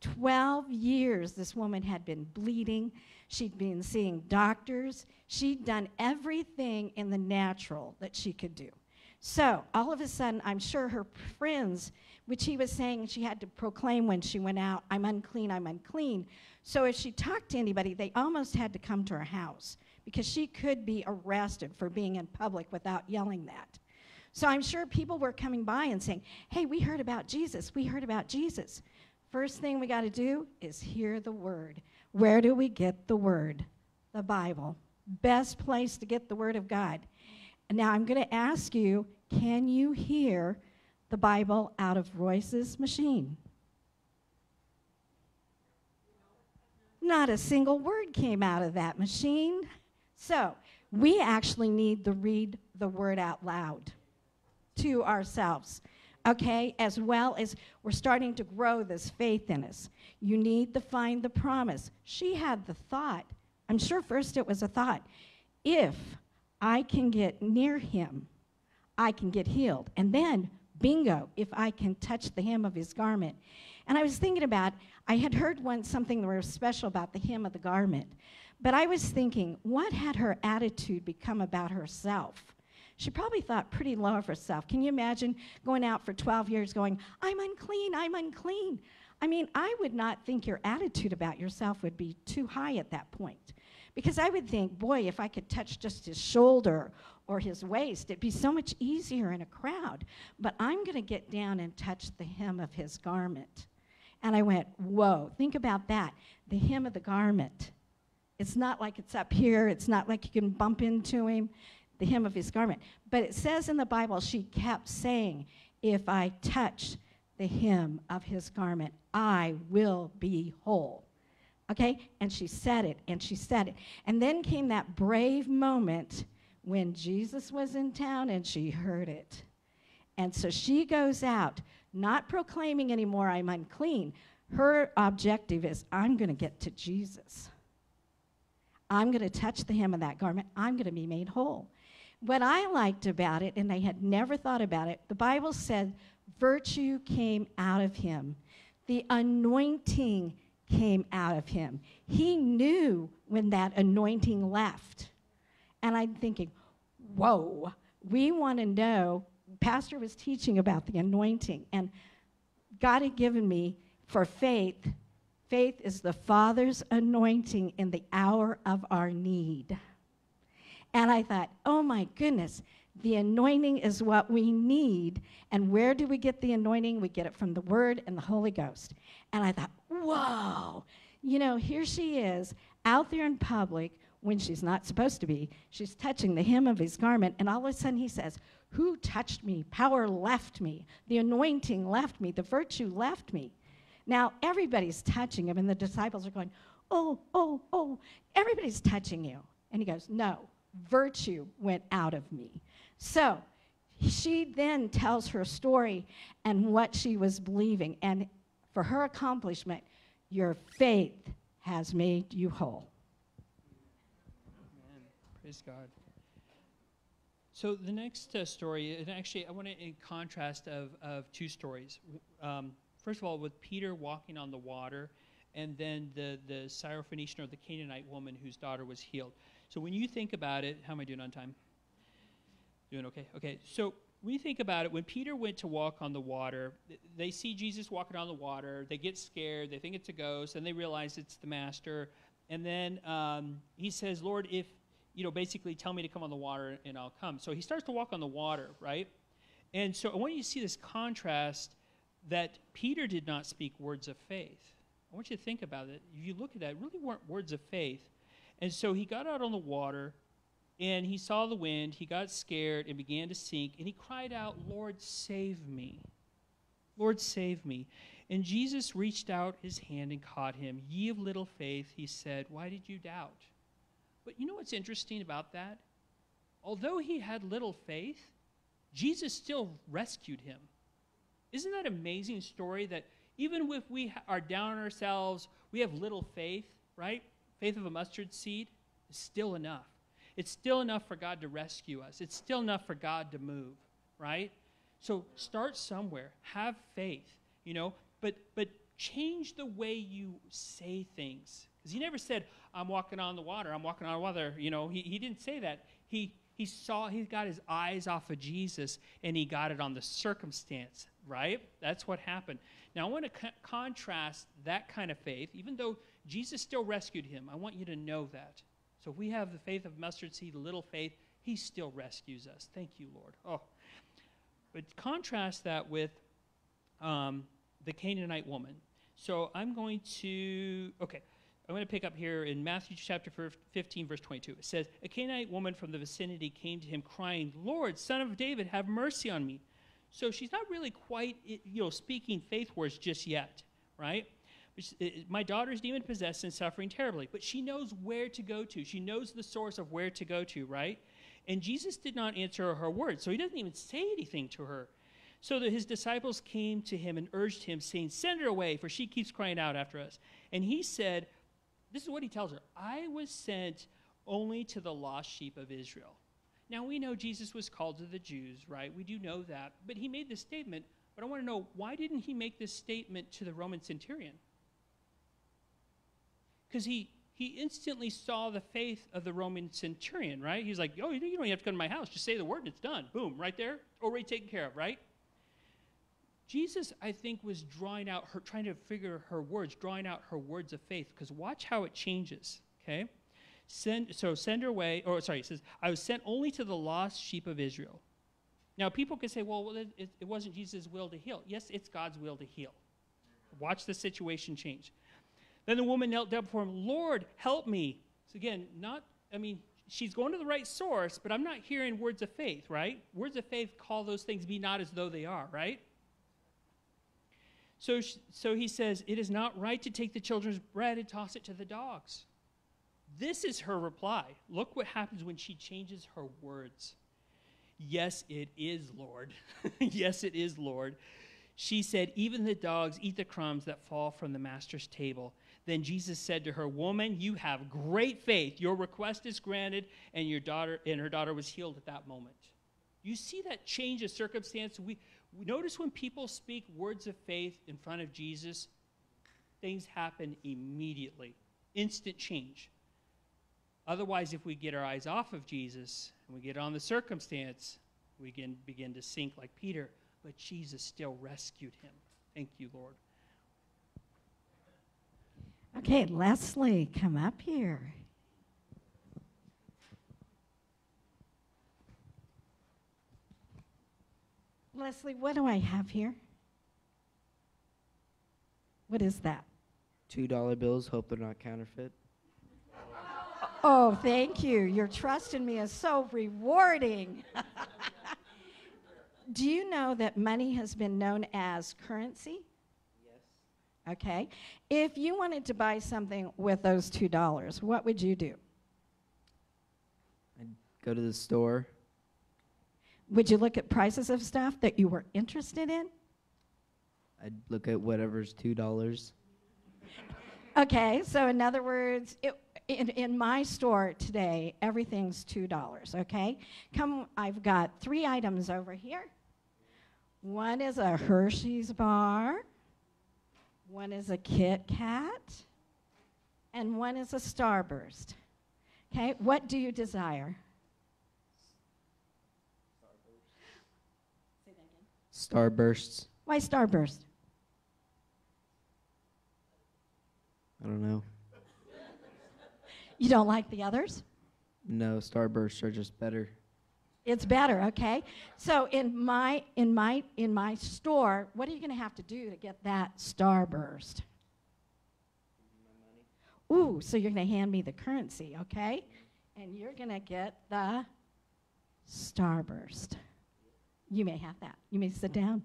12 years this woman had been bleeding. She'd been seeing doctors. She'd done everything in the natural that she could do. So all of a sudden, I'm sure her friends, which he was saying she had to proclaim when she went out, I'm unclean, I'm unclean. So if she talked to anybody, they almost had to come to her house because she could be arrested for being in public without yelling that. So I'm sure people were coming by and saying, Hey, we heard about Jesus. We heard about Jesus. First thing we got to do is hear the word. Where do we get the word? The Bible. Best place to get the word of God. Now I'm going to ask you can you hear the Bible out of Royce's machine? Not a single word came out of that machine. So we actually need to read the word out loud to ourselves, okay? As well as we're starting to grow this faith in us. You need to find the promise. She had the thought, I'm sure first it was a thought, if I can get near him, I can get healed. And then, bingo, if I can touch the hem of his garment. And I was thinking about, I had heard once something was special about the hem of the garment. But I was thinking, what had her attitude become about herself? She probably thought pretty low of herself. Can you imagine going out for 12 years going, I'm unclean, I'm unclean? I mean, I would not think your attitude about yourself would be too high at that point. Because I would think, boy, if I could touch just his shoulder or his waist, it'd be so much easier in a crowd. But I'm going to get down and touch the hem of his garment. And I went, whoa, think about that. The hem of the garment. It's not like it's up here, it's not like you can bump into him, the hem of his garment. But it says in the Bible, she kept saying, If I touch the hem of his garment, I will be whole. Okay? And she said it, and she said it. And then came that brave moment when Jesus was in town and she heard it. And so she goes out, not proclaiming anymore, I'm unclean. Her objective is, I'm going to get to Jesus. I'm going to touch the hem of that garment. I'm going to be made whole. What I liked about it, and I had never thought about it, the Bible said virtue came out of him, the anointing came out of him. He knew when that anointing left. And I'm thinking, whoa, we want to know. Pastor was teaching about the anointing, and God had given me for faith. Faith is the Father's anointing in the hour of our need. And I thought, oh my goodness, the anointing is what we need. And where do we get the anointing? We get it from the Word and the Holy Ghost. And I thought, whoa, you know, here she is out there in public when she's not supposed to be. She's touching the hem of his garment, and all of a sudden he says, Who touched me? Power left me. The anointing left me. The virtue left me. Now, everybody's touching him, and the disciples are going, Oh, oh, oh, everybody's touching you. And he goes, No, virtue went out of me. So she then tells her story and what she was believing. And for her accomplishment, your faith has made you whole. Amen. Praise God. So the next uh, story, and actually, I want to in contrast of, of two stories. Um, first of all, with Peter walking on the water, and then the the Syrophoenician or the Canaanite woman whose daughter was healed. So when you think about it, how am I doing on time? Doing okay? Okay. So you think about it, when Peter went to walk on the water, they see Jesus walking on the water. They get scared. They think it's a ghost, and they realize it's the master. And then um, he says, Lord, if, you know, basically tell me to come on the water and I'll come. So he starts to walk on the water, right? And so I want you to see this contrast that Peter did not speak words of faith. I want you to think about it. If you look at that, it really weren't words of faith. And so he got out on the water and he saw the wind. He got scared and began to sink. And he cried out, Lord, save me. Lord, save me. And Jesus reached out his hand and caught him. Ye of little faith, he said, Why did you doubt? But you know what's interesting about that? Although he had little faith, Jesus still rescued him. Isn't that amazing story that even if we are down on ourselves, we have little faith, right? Faith of a mustard seed is still enough. It's still enough for God to rescue us. It's still enough for God to move, right? So start somewhere. Have faith, you know, but but change the way you say things. Because he never said, I'm walking on the water, I'm walking on water. You know, he, he didn't say that. He he saw he got his eyes off of Jesus and he got it on the circumstance, right? That's what happened. Now I want to co- contrast that kind of faith, even though Jesus still rescued him. I want you to know that. So if we have the faith of mustard seed, little faith, he still rescues us. Thank you, Lord. Oh. But contrast that with um, the Canaanite woman. So I'm going to, okay, I'm going to pick up here in Matthew chapter 15, verse 22. It says, A Canaanite woman from the vicinity came to him crying, Lord, son of David, have mercy on me. So she's not really quite, you know, speaking faith words just yet, right? My daughter's demon possessed and suffering terribly, but she knows where to go to. She knows the source of where to go to, right? And Jesus did not answer her words, so he doesn't even say anything to her. So that his disciples came to him and urged him, saying, Send her away, for she keeps crying out after us. And he said, This is what he tells her I was sent only to the lost sheep of Israel. Now we know Jesus was called to the Jews, right? We do know that. But he made this statement, but I want to know why didn't he make this statement to the Roman centurion? Because he he instantly saw the faith of the Roman centurion, right? He's like, oh, you don't have to come to my house. Just say the word and it's done. Boom, right there. Already taken care of, right? Jesus, I think, was drawing out her, trying to figure her words, drawing out her words of faith, because watch how it changes, okay? Send, so send her away, or sorry, it says, I was sent only to the lost sheep of Israel. Now, people can say, well, it, it wasn't Jesus' will to heal. Yes, it's God's will to heal. Watch the situation change. Then the woman knelt down before him, Lord, help me. So again, not, I mean, she's going to the right source, but I'm not hearing words of faith, right? Words of faith call those things be not as though they are, right? So, so he says, It is not right to take the children's bread and toss it to the dogs. This is her reply. Look what happens when she changes her words. Yes, it is, Lord. yes, it is, Lord. She said, Even the dogs eat the crumbs that fall from the master's table. Then Jesus said to her, Woman, you have great faith. Your request is granted, and your daughter and her daughter was healed at that moment. You see that change of circumstance? We, we notice when people speak words of faith in front of Jesus, things happen immediately. Instant change. Otherwise, if we get our eyes off of Jesus and we get on the circumstance, we can begin to sink like Peter. But Jesus still rescued him. Thank you, Lord. Okay, Leslie, come up here. Leslie, what do I have here? What is that? Two dollar bills. Hope they're not counterfeit. Oh, thank you. Your trust in me is so rewarding. Do you know that money has been known as currency? Okay. If you wanted to buy something with those $2, what would you do? I'd go to the store. Would you look at prices of stuff that you were interested in? I'd look at whatever's two dollars. Okay, so in other words, it, in, in my store today, everything's $2, okay? Come, I've got three items over here. One is a Hershey's bar, one is a Kit Kat, and one is a Starburst. Okay, what do you desire? Starbursts. Why Starburst? I don't know. You don't like the others? No, Starbursts are just better. It's better, okay? So in my in my in my store, what are you going to have to do to get that starburst? Ooh, so you're going to hand me the currency, okay? And you're going to get the starburst. You may have that. You may sit down.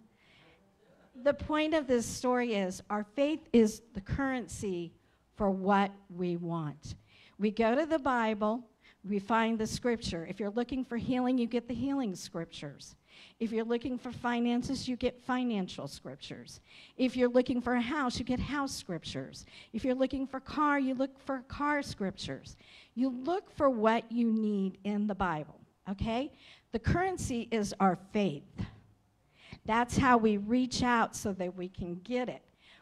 The point of this story is our faith is the currency for what we want. We go to the Bible, we find the scripture. If you're looking for healing, you get the healing scriptures. If you're looking for finances, you get financial scriptures. If you're looking for a house, you get house scriptures. If you're looking for car, you look for car scriptures. You look for what you need in the Bible, okay? The currency is our faith. That's how we reach out so that we can get it.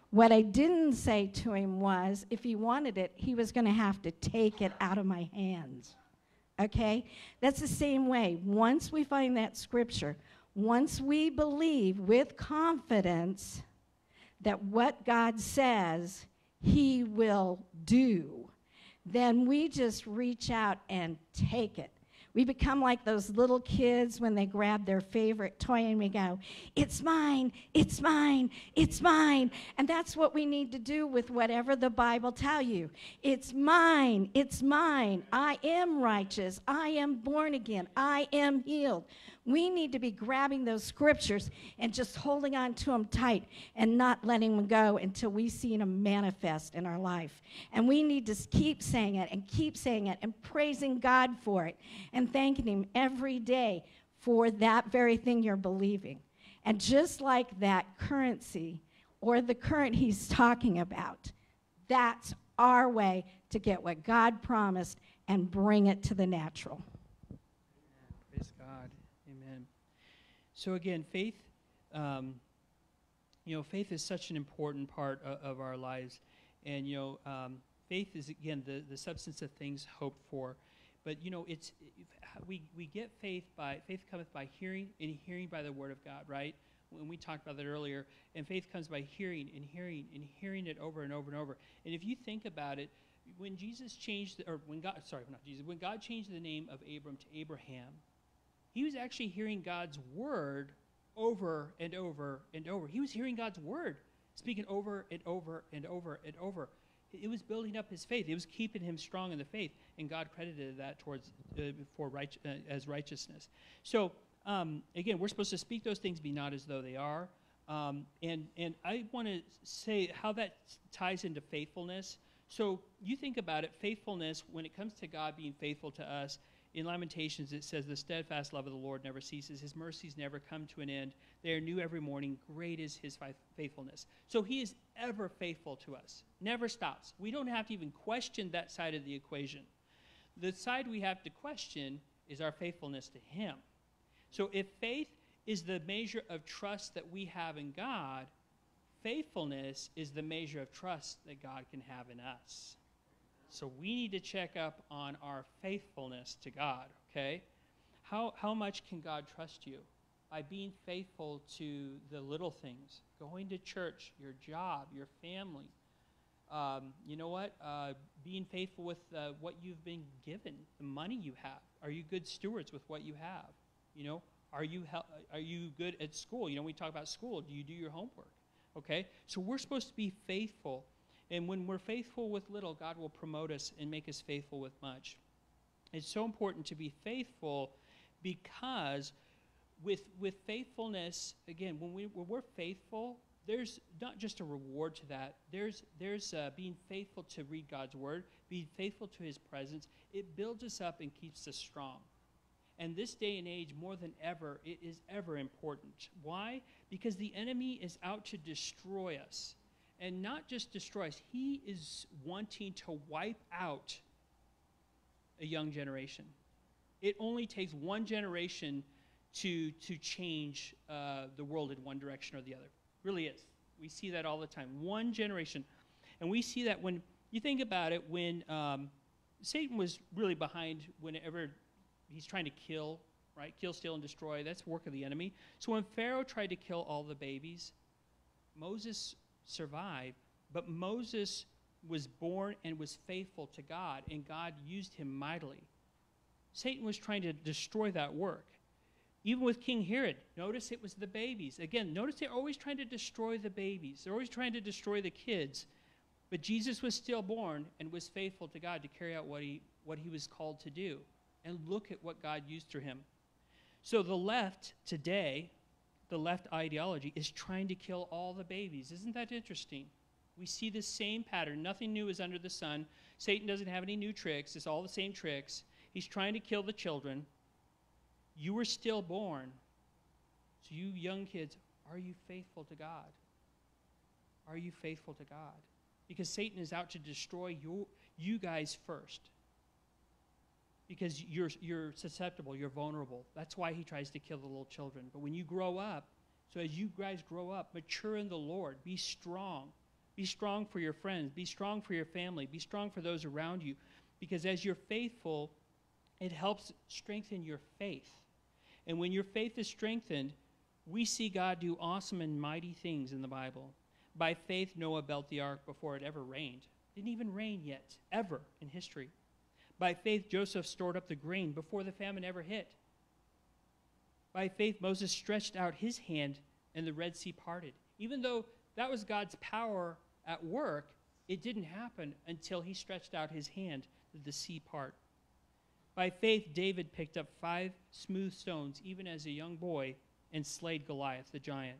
What I didn't say to him was if he wanted it, he was going to have to take it out of my hands. Okay? That's the same way. Once we find that scripture, once we believe with confidence that what God says, he will do, then we just reach out and take it. We become like those little kids when they grab their favorite toy and we go, It's mine, it's mine, it's mine. And that's what we need to do with whatever the Bible tell you. It's mine, it's mine. I am righteous. I am born again. I am healed. We need to be grabbing those scriptures and just holding on to them tight and not letting them go until we see them manifest in our life. And we need to keep saying it and keep saying it and praising God for it and thanking Him every day for that very thing you're believing. And just like that currency or the current He's talking about, that's our way to get what God promised and bring it to the natural. Praise God. Amen. So again, faith, um, you know, faith is such an important part of, of our lives, and you know, um, faith is again the, the substance of things hoped for. But you know, it's we, we get faith by faith cometh by hearing, and hearing by the word of God, right? When we talked about that earlier, and faith comes by hearing and hearing and hearing it over and over and over. And if you think about it, when Jesus changed, the, or when God, sorry, not Jesus, when God changed the name of Abram to Abraham, he was actually hearing God's word over and over and over. He was hearing God's word speaking over and over and over and over. It was building up his faith. It was keeping him strong in the faith, and God credited that towards uh, for right, uh, as righteousness. So um, again, we're supposed to speak those things, be not as though they are. Um, and and I want to say how that ties into faithfulness. So you think about it, faithfulness when it comes to God being faithful to us. In Lamentations, it says, The steadfast love of the Lord never ceases. His mercies never come to an end. They are new every morning. Great is his faithfulness. So he is ever faithful to us, never stops. We don't have to even question that side of the equation. The side we have to question is our faithfulness to him. So if faith is the measure of trust that we have in God, faithfulness is the measure of trust that God can have in us. So we need to check up on our faithfulness to God, okay? How, how much can God trust you? By being faithful to the little things, going to church, your job, your family. Um, you know what? Uh, being faithful with uh, what you've been given, the money you have. Are you good stewards with what you have? You know, are you, are you good at school? You know, we talk about school. Do you do your homework? Okay? So we're supposed to be faithful and when we're faithful with little, God will promote us and make us faithful with much. It's so important to be faithful because with, with faithfulness, again, when, we, when we're faithful, there's not just a reward to that. There's, there's uh, being faithful to read God's word, being faithful to his presence. It builds us up and keeps us strong. And this day and age, more than ever, it is ever important. Why? Because the enemy is out to destroy us and not just destroy us, he is wanting to wipe out a young generation. It only takes one generation to, to change uh, the world in one direction or the other. Really is. We see that all the time. One generation. And we see that when you think about it, when um, Satan was really behind whenever he's trying to kill, right? Kill, steal, and destroy. That's work of the enemy. So when Pharaoh tried to kill all the babies, Moses survive. But Moses was born and was faithful to God, and God used him mightily. Satan was trying to destroy that work. Even with King Herod, notice it was the babies. Again, notice they're always trying to destroy the babies, they're always trying to destroy the kids. But Jesus was still born and was faithful to God to carry out what he, what he was called to do. And look at what God used through him. So the left today the left ideology is trying to kill all the babies. Isn't that interesting? We see the same pattern. Nothing new is under the sun. Satan doesn't have any new tricks, it's all the same tricks. He's trying to kill the children. You were still born. So, you young kids, are you faithful to God? Are you faithful to God? Because Satan is out to destroy you, you guys first because you're, you're susceptible, you're vulnerable. That's why he tries to kill the little children. But when you grow up, so as you guys grow up, mature in the Lord, be strong. Be strong for your friends, be strong for your family, be strong for those around you. Because as you're faithful, it helps strengthen your faith. And when your faith is strengthened, we see God do awesome and mighty things in the Bible. By faith, Noah built the ark before it ever rained. Didn't even rain yet, ever in history. By faith, Joseph stored up the grain before the famine ever hit. By faith, Moses stretched out his hand and the Red Sea parted. Even though that was God's power at work, it didn't happen until he stretched out his hand to the sea part. By faith, David picked up five smooth stones, even as a young boy, and slayed Goliath the giant.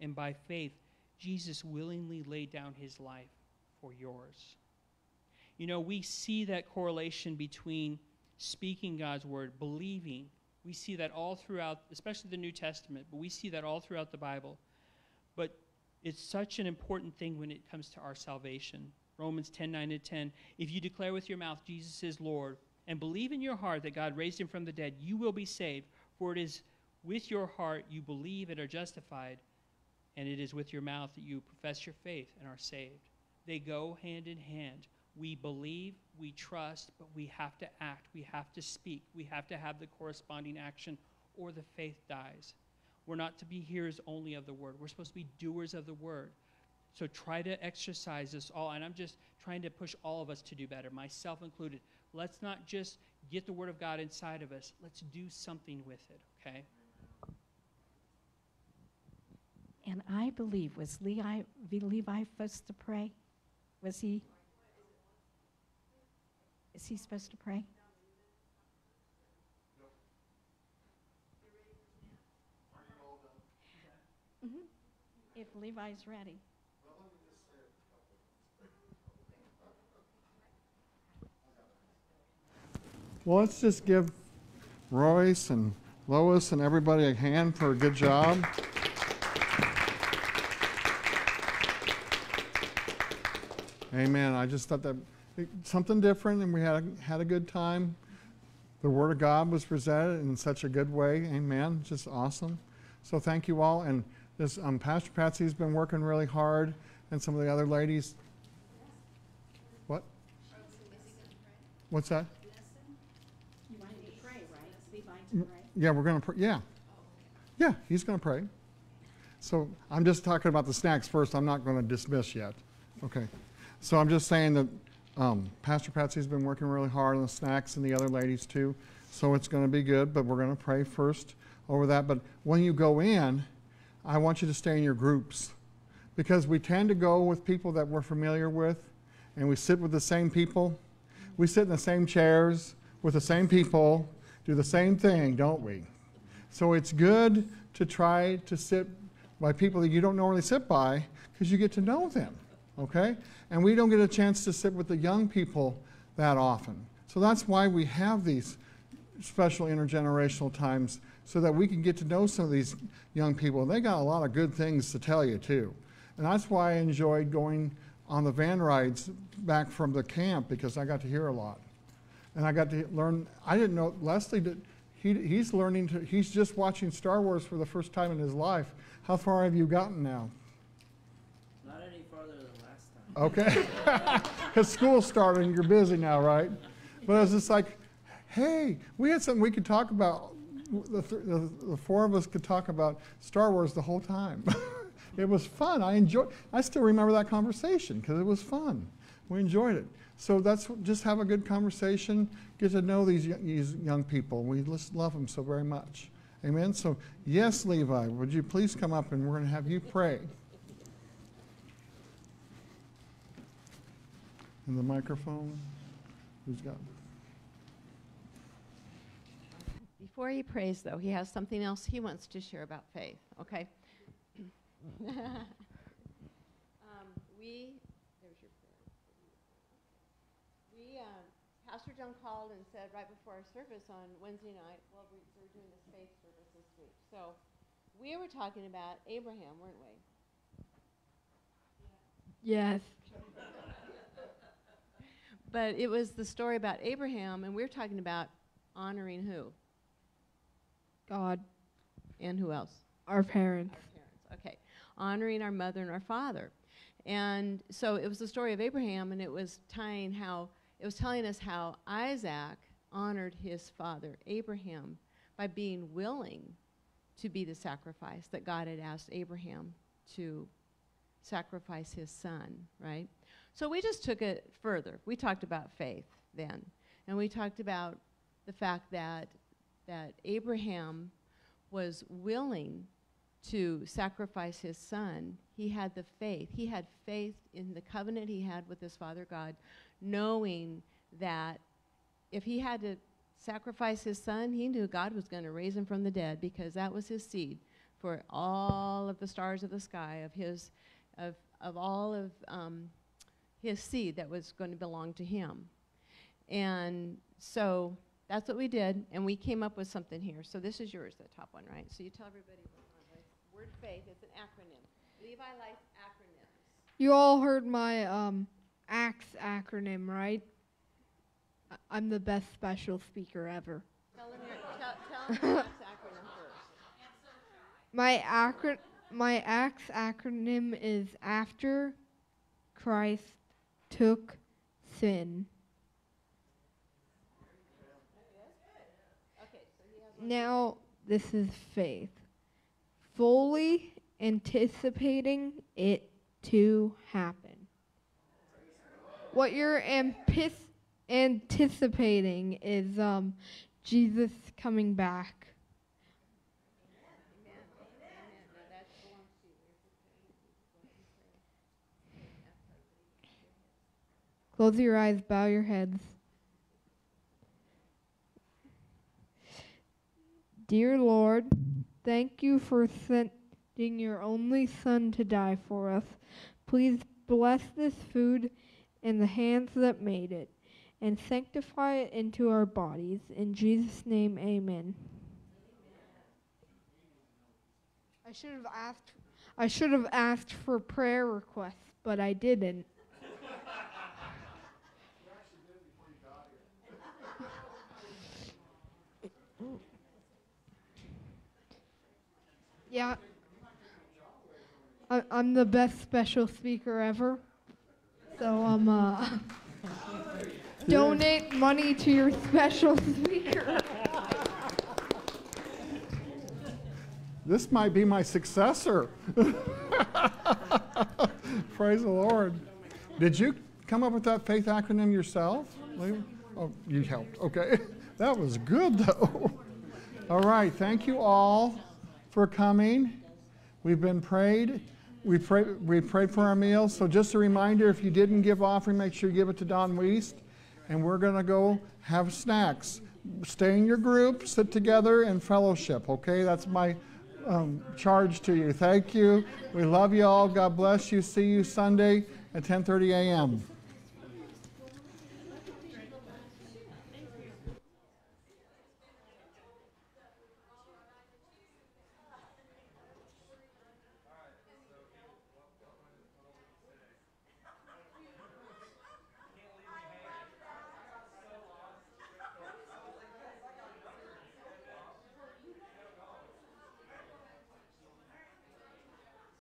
And by faith, Jesus willingly laid down his life for yours. You know, we see that correlation between speaking God's word, believing. We see that all throughout, especially the New Testament, but we see that all throughout the Bible. But it's such an important thing when it comes to our salvation. Romans 10 9 to 10. If you declare with your mouth Jesus is Lord and believe in your heart that God raised him from the dead, you will be saved. For it is with your heart you believe and are justified, and it is with your mouth that you profess your faith and are saved. They go hand in hand. We believe, we trust, but we have to act, we have to speak, we have to have the corresponding action, or the faith dies. We're not to be hearers only of the word, we're supposed to be doers of the word. So try to exercise this all, and I'm just trying to push all of us to do better, myself included. Let's not just get the Word of God inside of us, let's do something with it, okay? And I believe, was Levi, Levi supposed to pray? Was he? Is he supposed to pray? Mhm. If Levi's ready. Well, let's just give Royce and Lois and everybody a hand for a good job. Amen. I just thought that something different, and we had a, had a good time. The Word of God was presented in such a good way. Amen. Just awesome. So thank you all. And this um, Pastor Patsy's been working really hard, and some of the other ladies. What? What's that? Pray, right? Yeah, we're going to pray. Yeah. Yeah, he's going to pray. So I'm just talking about the snacks first. I'm not going to dismiss yet. Okay. So I'm just saying that um, Pastor Patsy's been working really hard on the snacks and the other ladies too. So it's going to be good, but we're going to pray first over that. But when you go in, I want you to stay in your groups because we tend to go with people that we're familiar with and we sit with the same people. We sit in the same chairs with the same people, do the same thing, don't we? So it's good to try to sit by people that you don't normally sit by because you get to know them, okay? And we don't get a chance to sit with the young people that often. So that's why we have these special intergenerational times so that we can get to know some of these young people. They got a lot of good things to tell you, too. And that's why I enjoyed going on the van rides back from the camp because I got to hear a lot. And I got to learn, I didn't know, Leslie, did, he, he's learning to, he's just watching Star Wars for the first time in his life. How far have you gotten now? Not any farther than last time. Okay. Because school's starting, you're busy now, right? But I was just like, hey, we had something we could talk about. The, th- the, the four of us could talk about Star Wars the whole time. it was fun. I enjoyed. I still remember that conversation because it was fun. We enjoyed it. So that's just have a good conversation. Get to know these, these young people. We just love them so very much. Amen. So yes, Levi, would you please come up and we're going to have you pray. And the microphone. Who's got? Before he prays, though, he has something else he wants to share about faith, okay? um, we, there's your prayer. We, um, Pastor John called and said right before our service on Wednesday night, well, we, we're doing this faith service this week. So we were talking about Abraham, weren't we? Yes. But it was the story about Abraham, and we are talking about honoring who? God. And who else? Our parents. Parents. Okay. Honoring our mother and our father. And so it was the story of Abraham, and it was tying how, it was telling us how Isaac honored his father, Abraham, by being willing to be the sacrifice that God had asked Abraham to sacrifice his son, right? So we just took it further. We talked about faith then. And we talked about the fact that that Abraham was willing to sacrifice his son. He had the faith. He had faith in the covenant he had with his father God, knowing that if he had to sacrifice his son, he knew God was going to raise him from the dead because that was his seed for all of the stars of the sky of his of of all of um, his seed that was going to belong to him. And so that's what we did, and we came up with something here. So this is yours, the top one, right? So you tell everybody is. Word faith, it's an acronym. Levi likes acronyms. You all heard my um, ACTS acronym, right? I'm the best special speaker ever. Tell them your, tell, tell them your acronym first. My acro- my ACTS acronym is after Christ took sin. Now, this is faith. Fully anticipating it to happen. What you're anticipating is um, Jesus coming back. Close your eyes, bow your heads. Dear Lord, thank you for sending your only Son to die for us. Please bless this food and the hands that made it, and sanctify it into our bodies. In Jesus' name, amen. I should have asked I should have asked for prayer requests, but I didn't. Yeah. I, I'm the best special speaker ever. So um uh donate money to your special speaker. This might be my successor. Praise the Lord. Did you come up with that faith acronym yourself? Oh, you helped. Okay. That was good, though. All right. Thank you all for coming. We've been prayed. We prayed, we prayed for our meals. So, just a reminder if you didn't give offering, make sure you give it to Don Weist. And we're going to go have snacks. Stay in your group, sit together, and fellowship, okay? That's my um, charge to you. Thank you. We love you all. God bless you. See you Sunday at 10:30 a.m.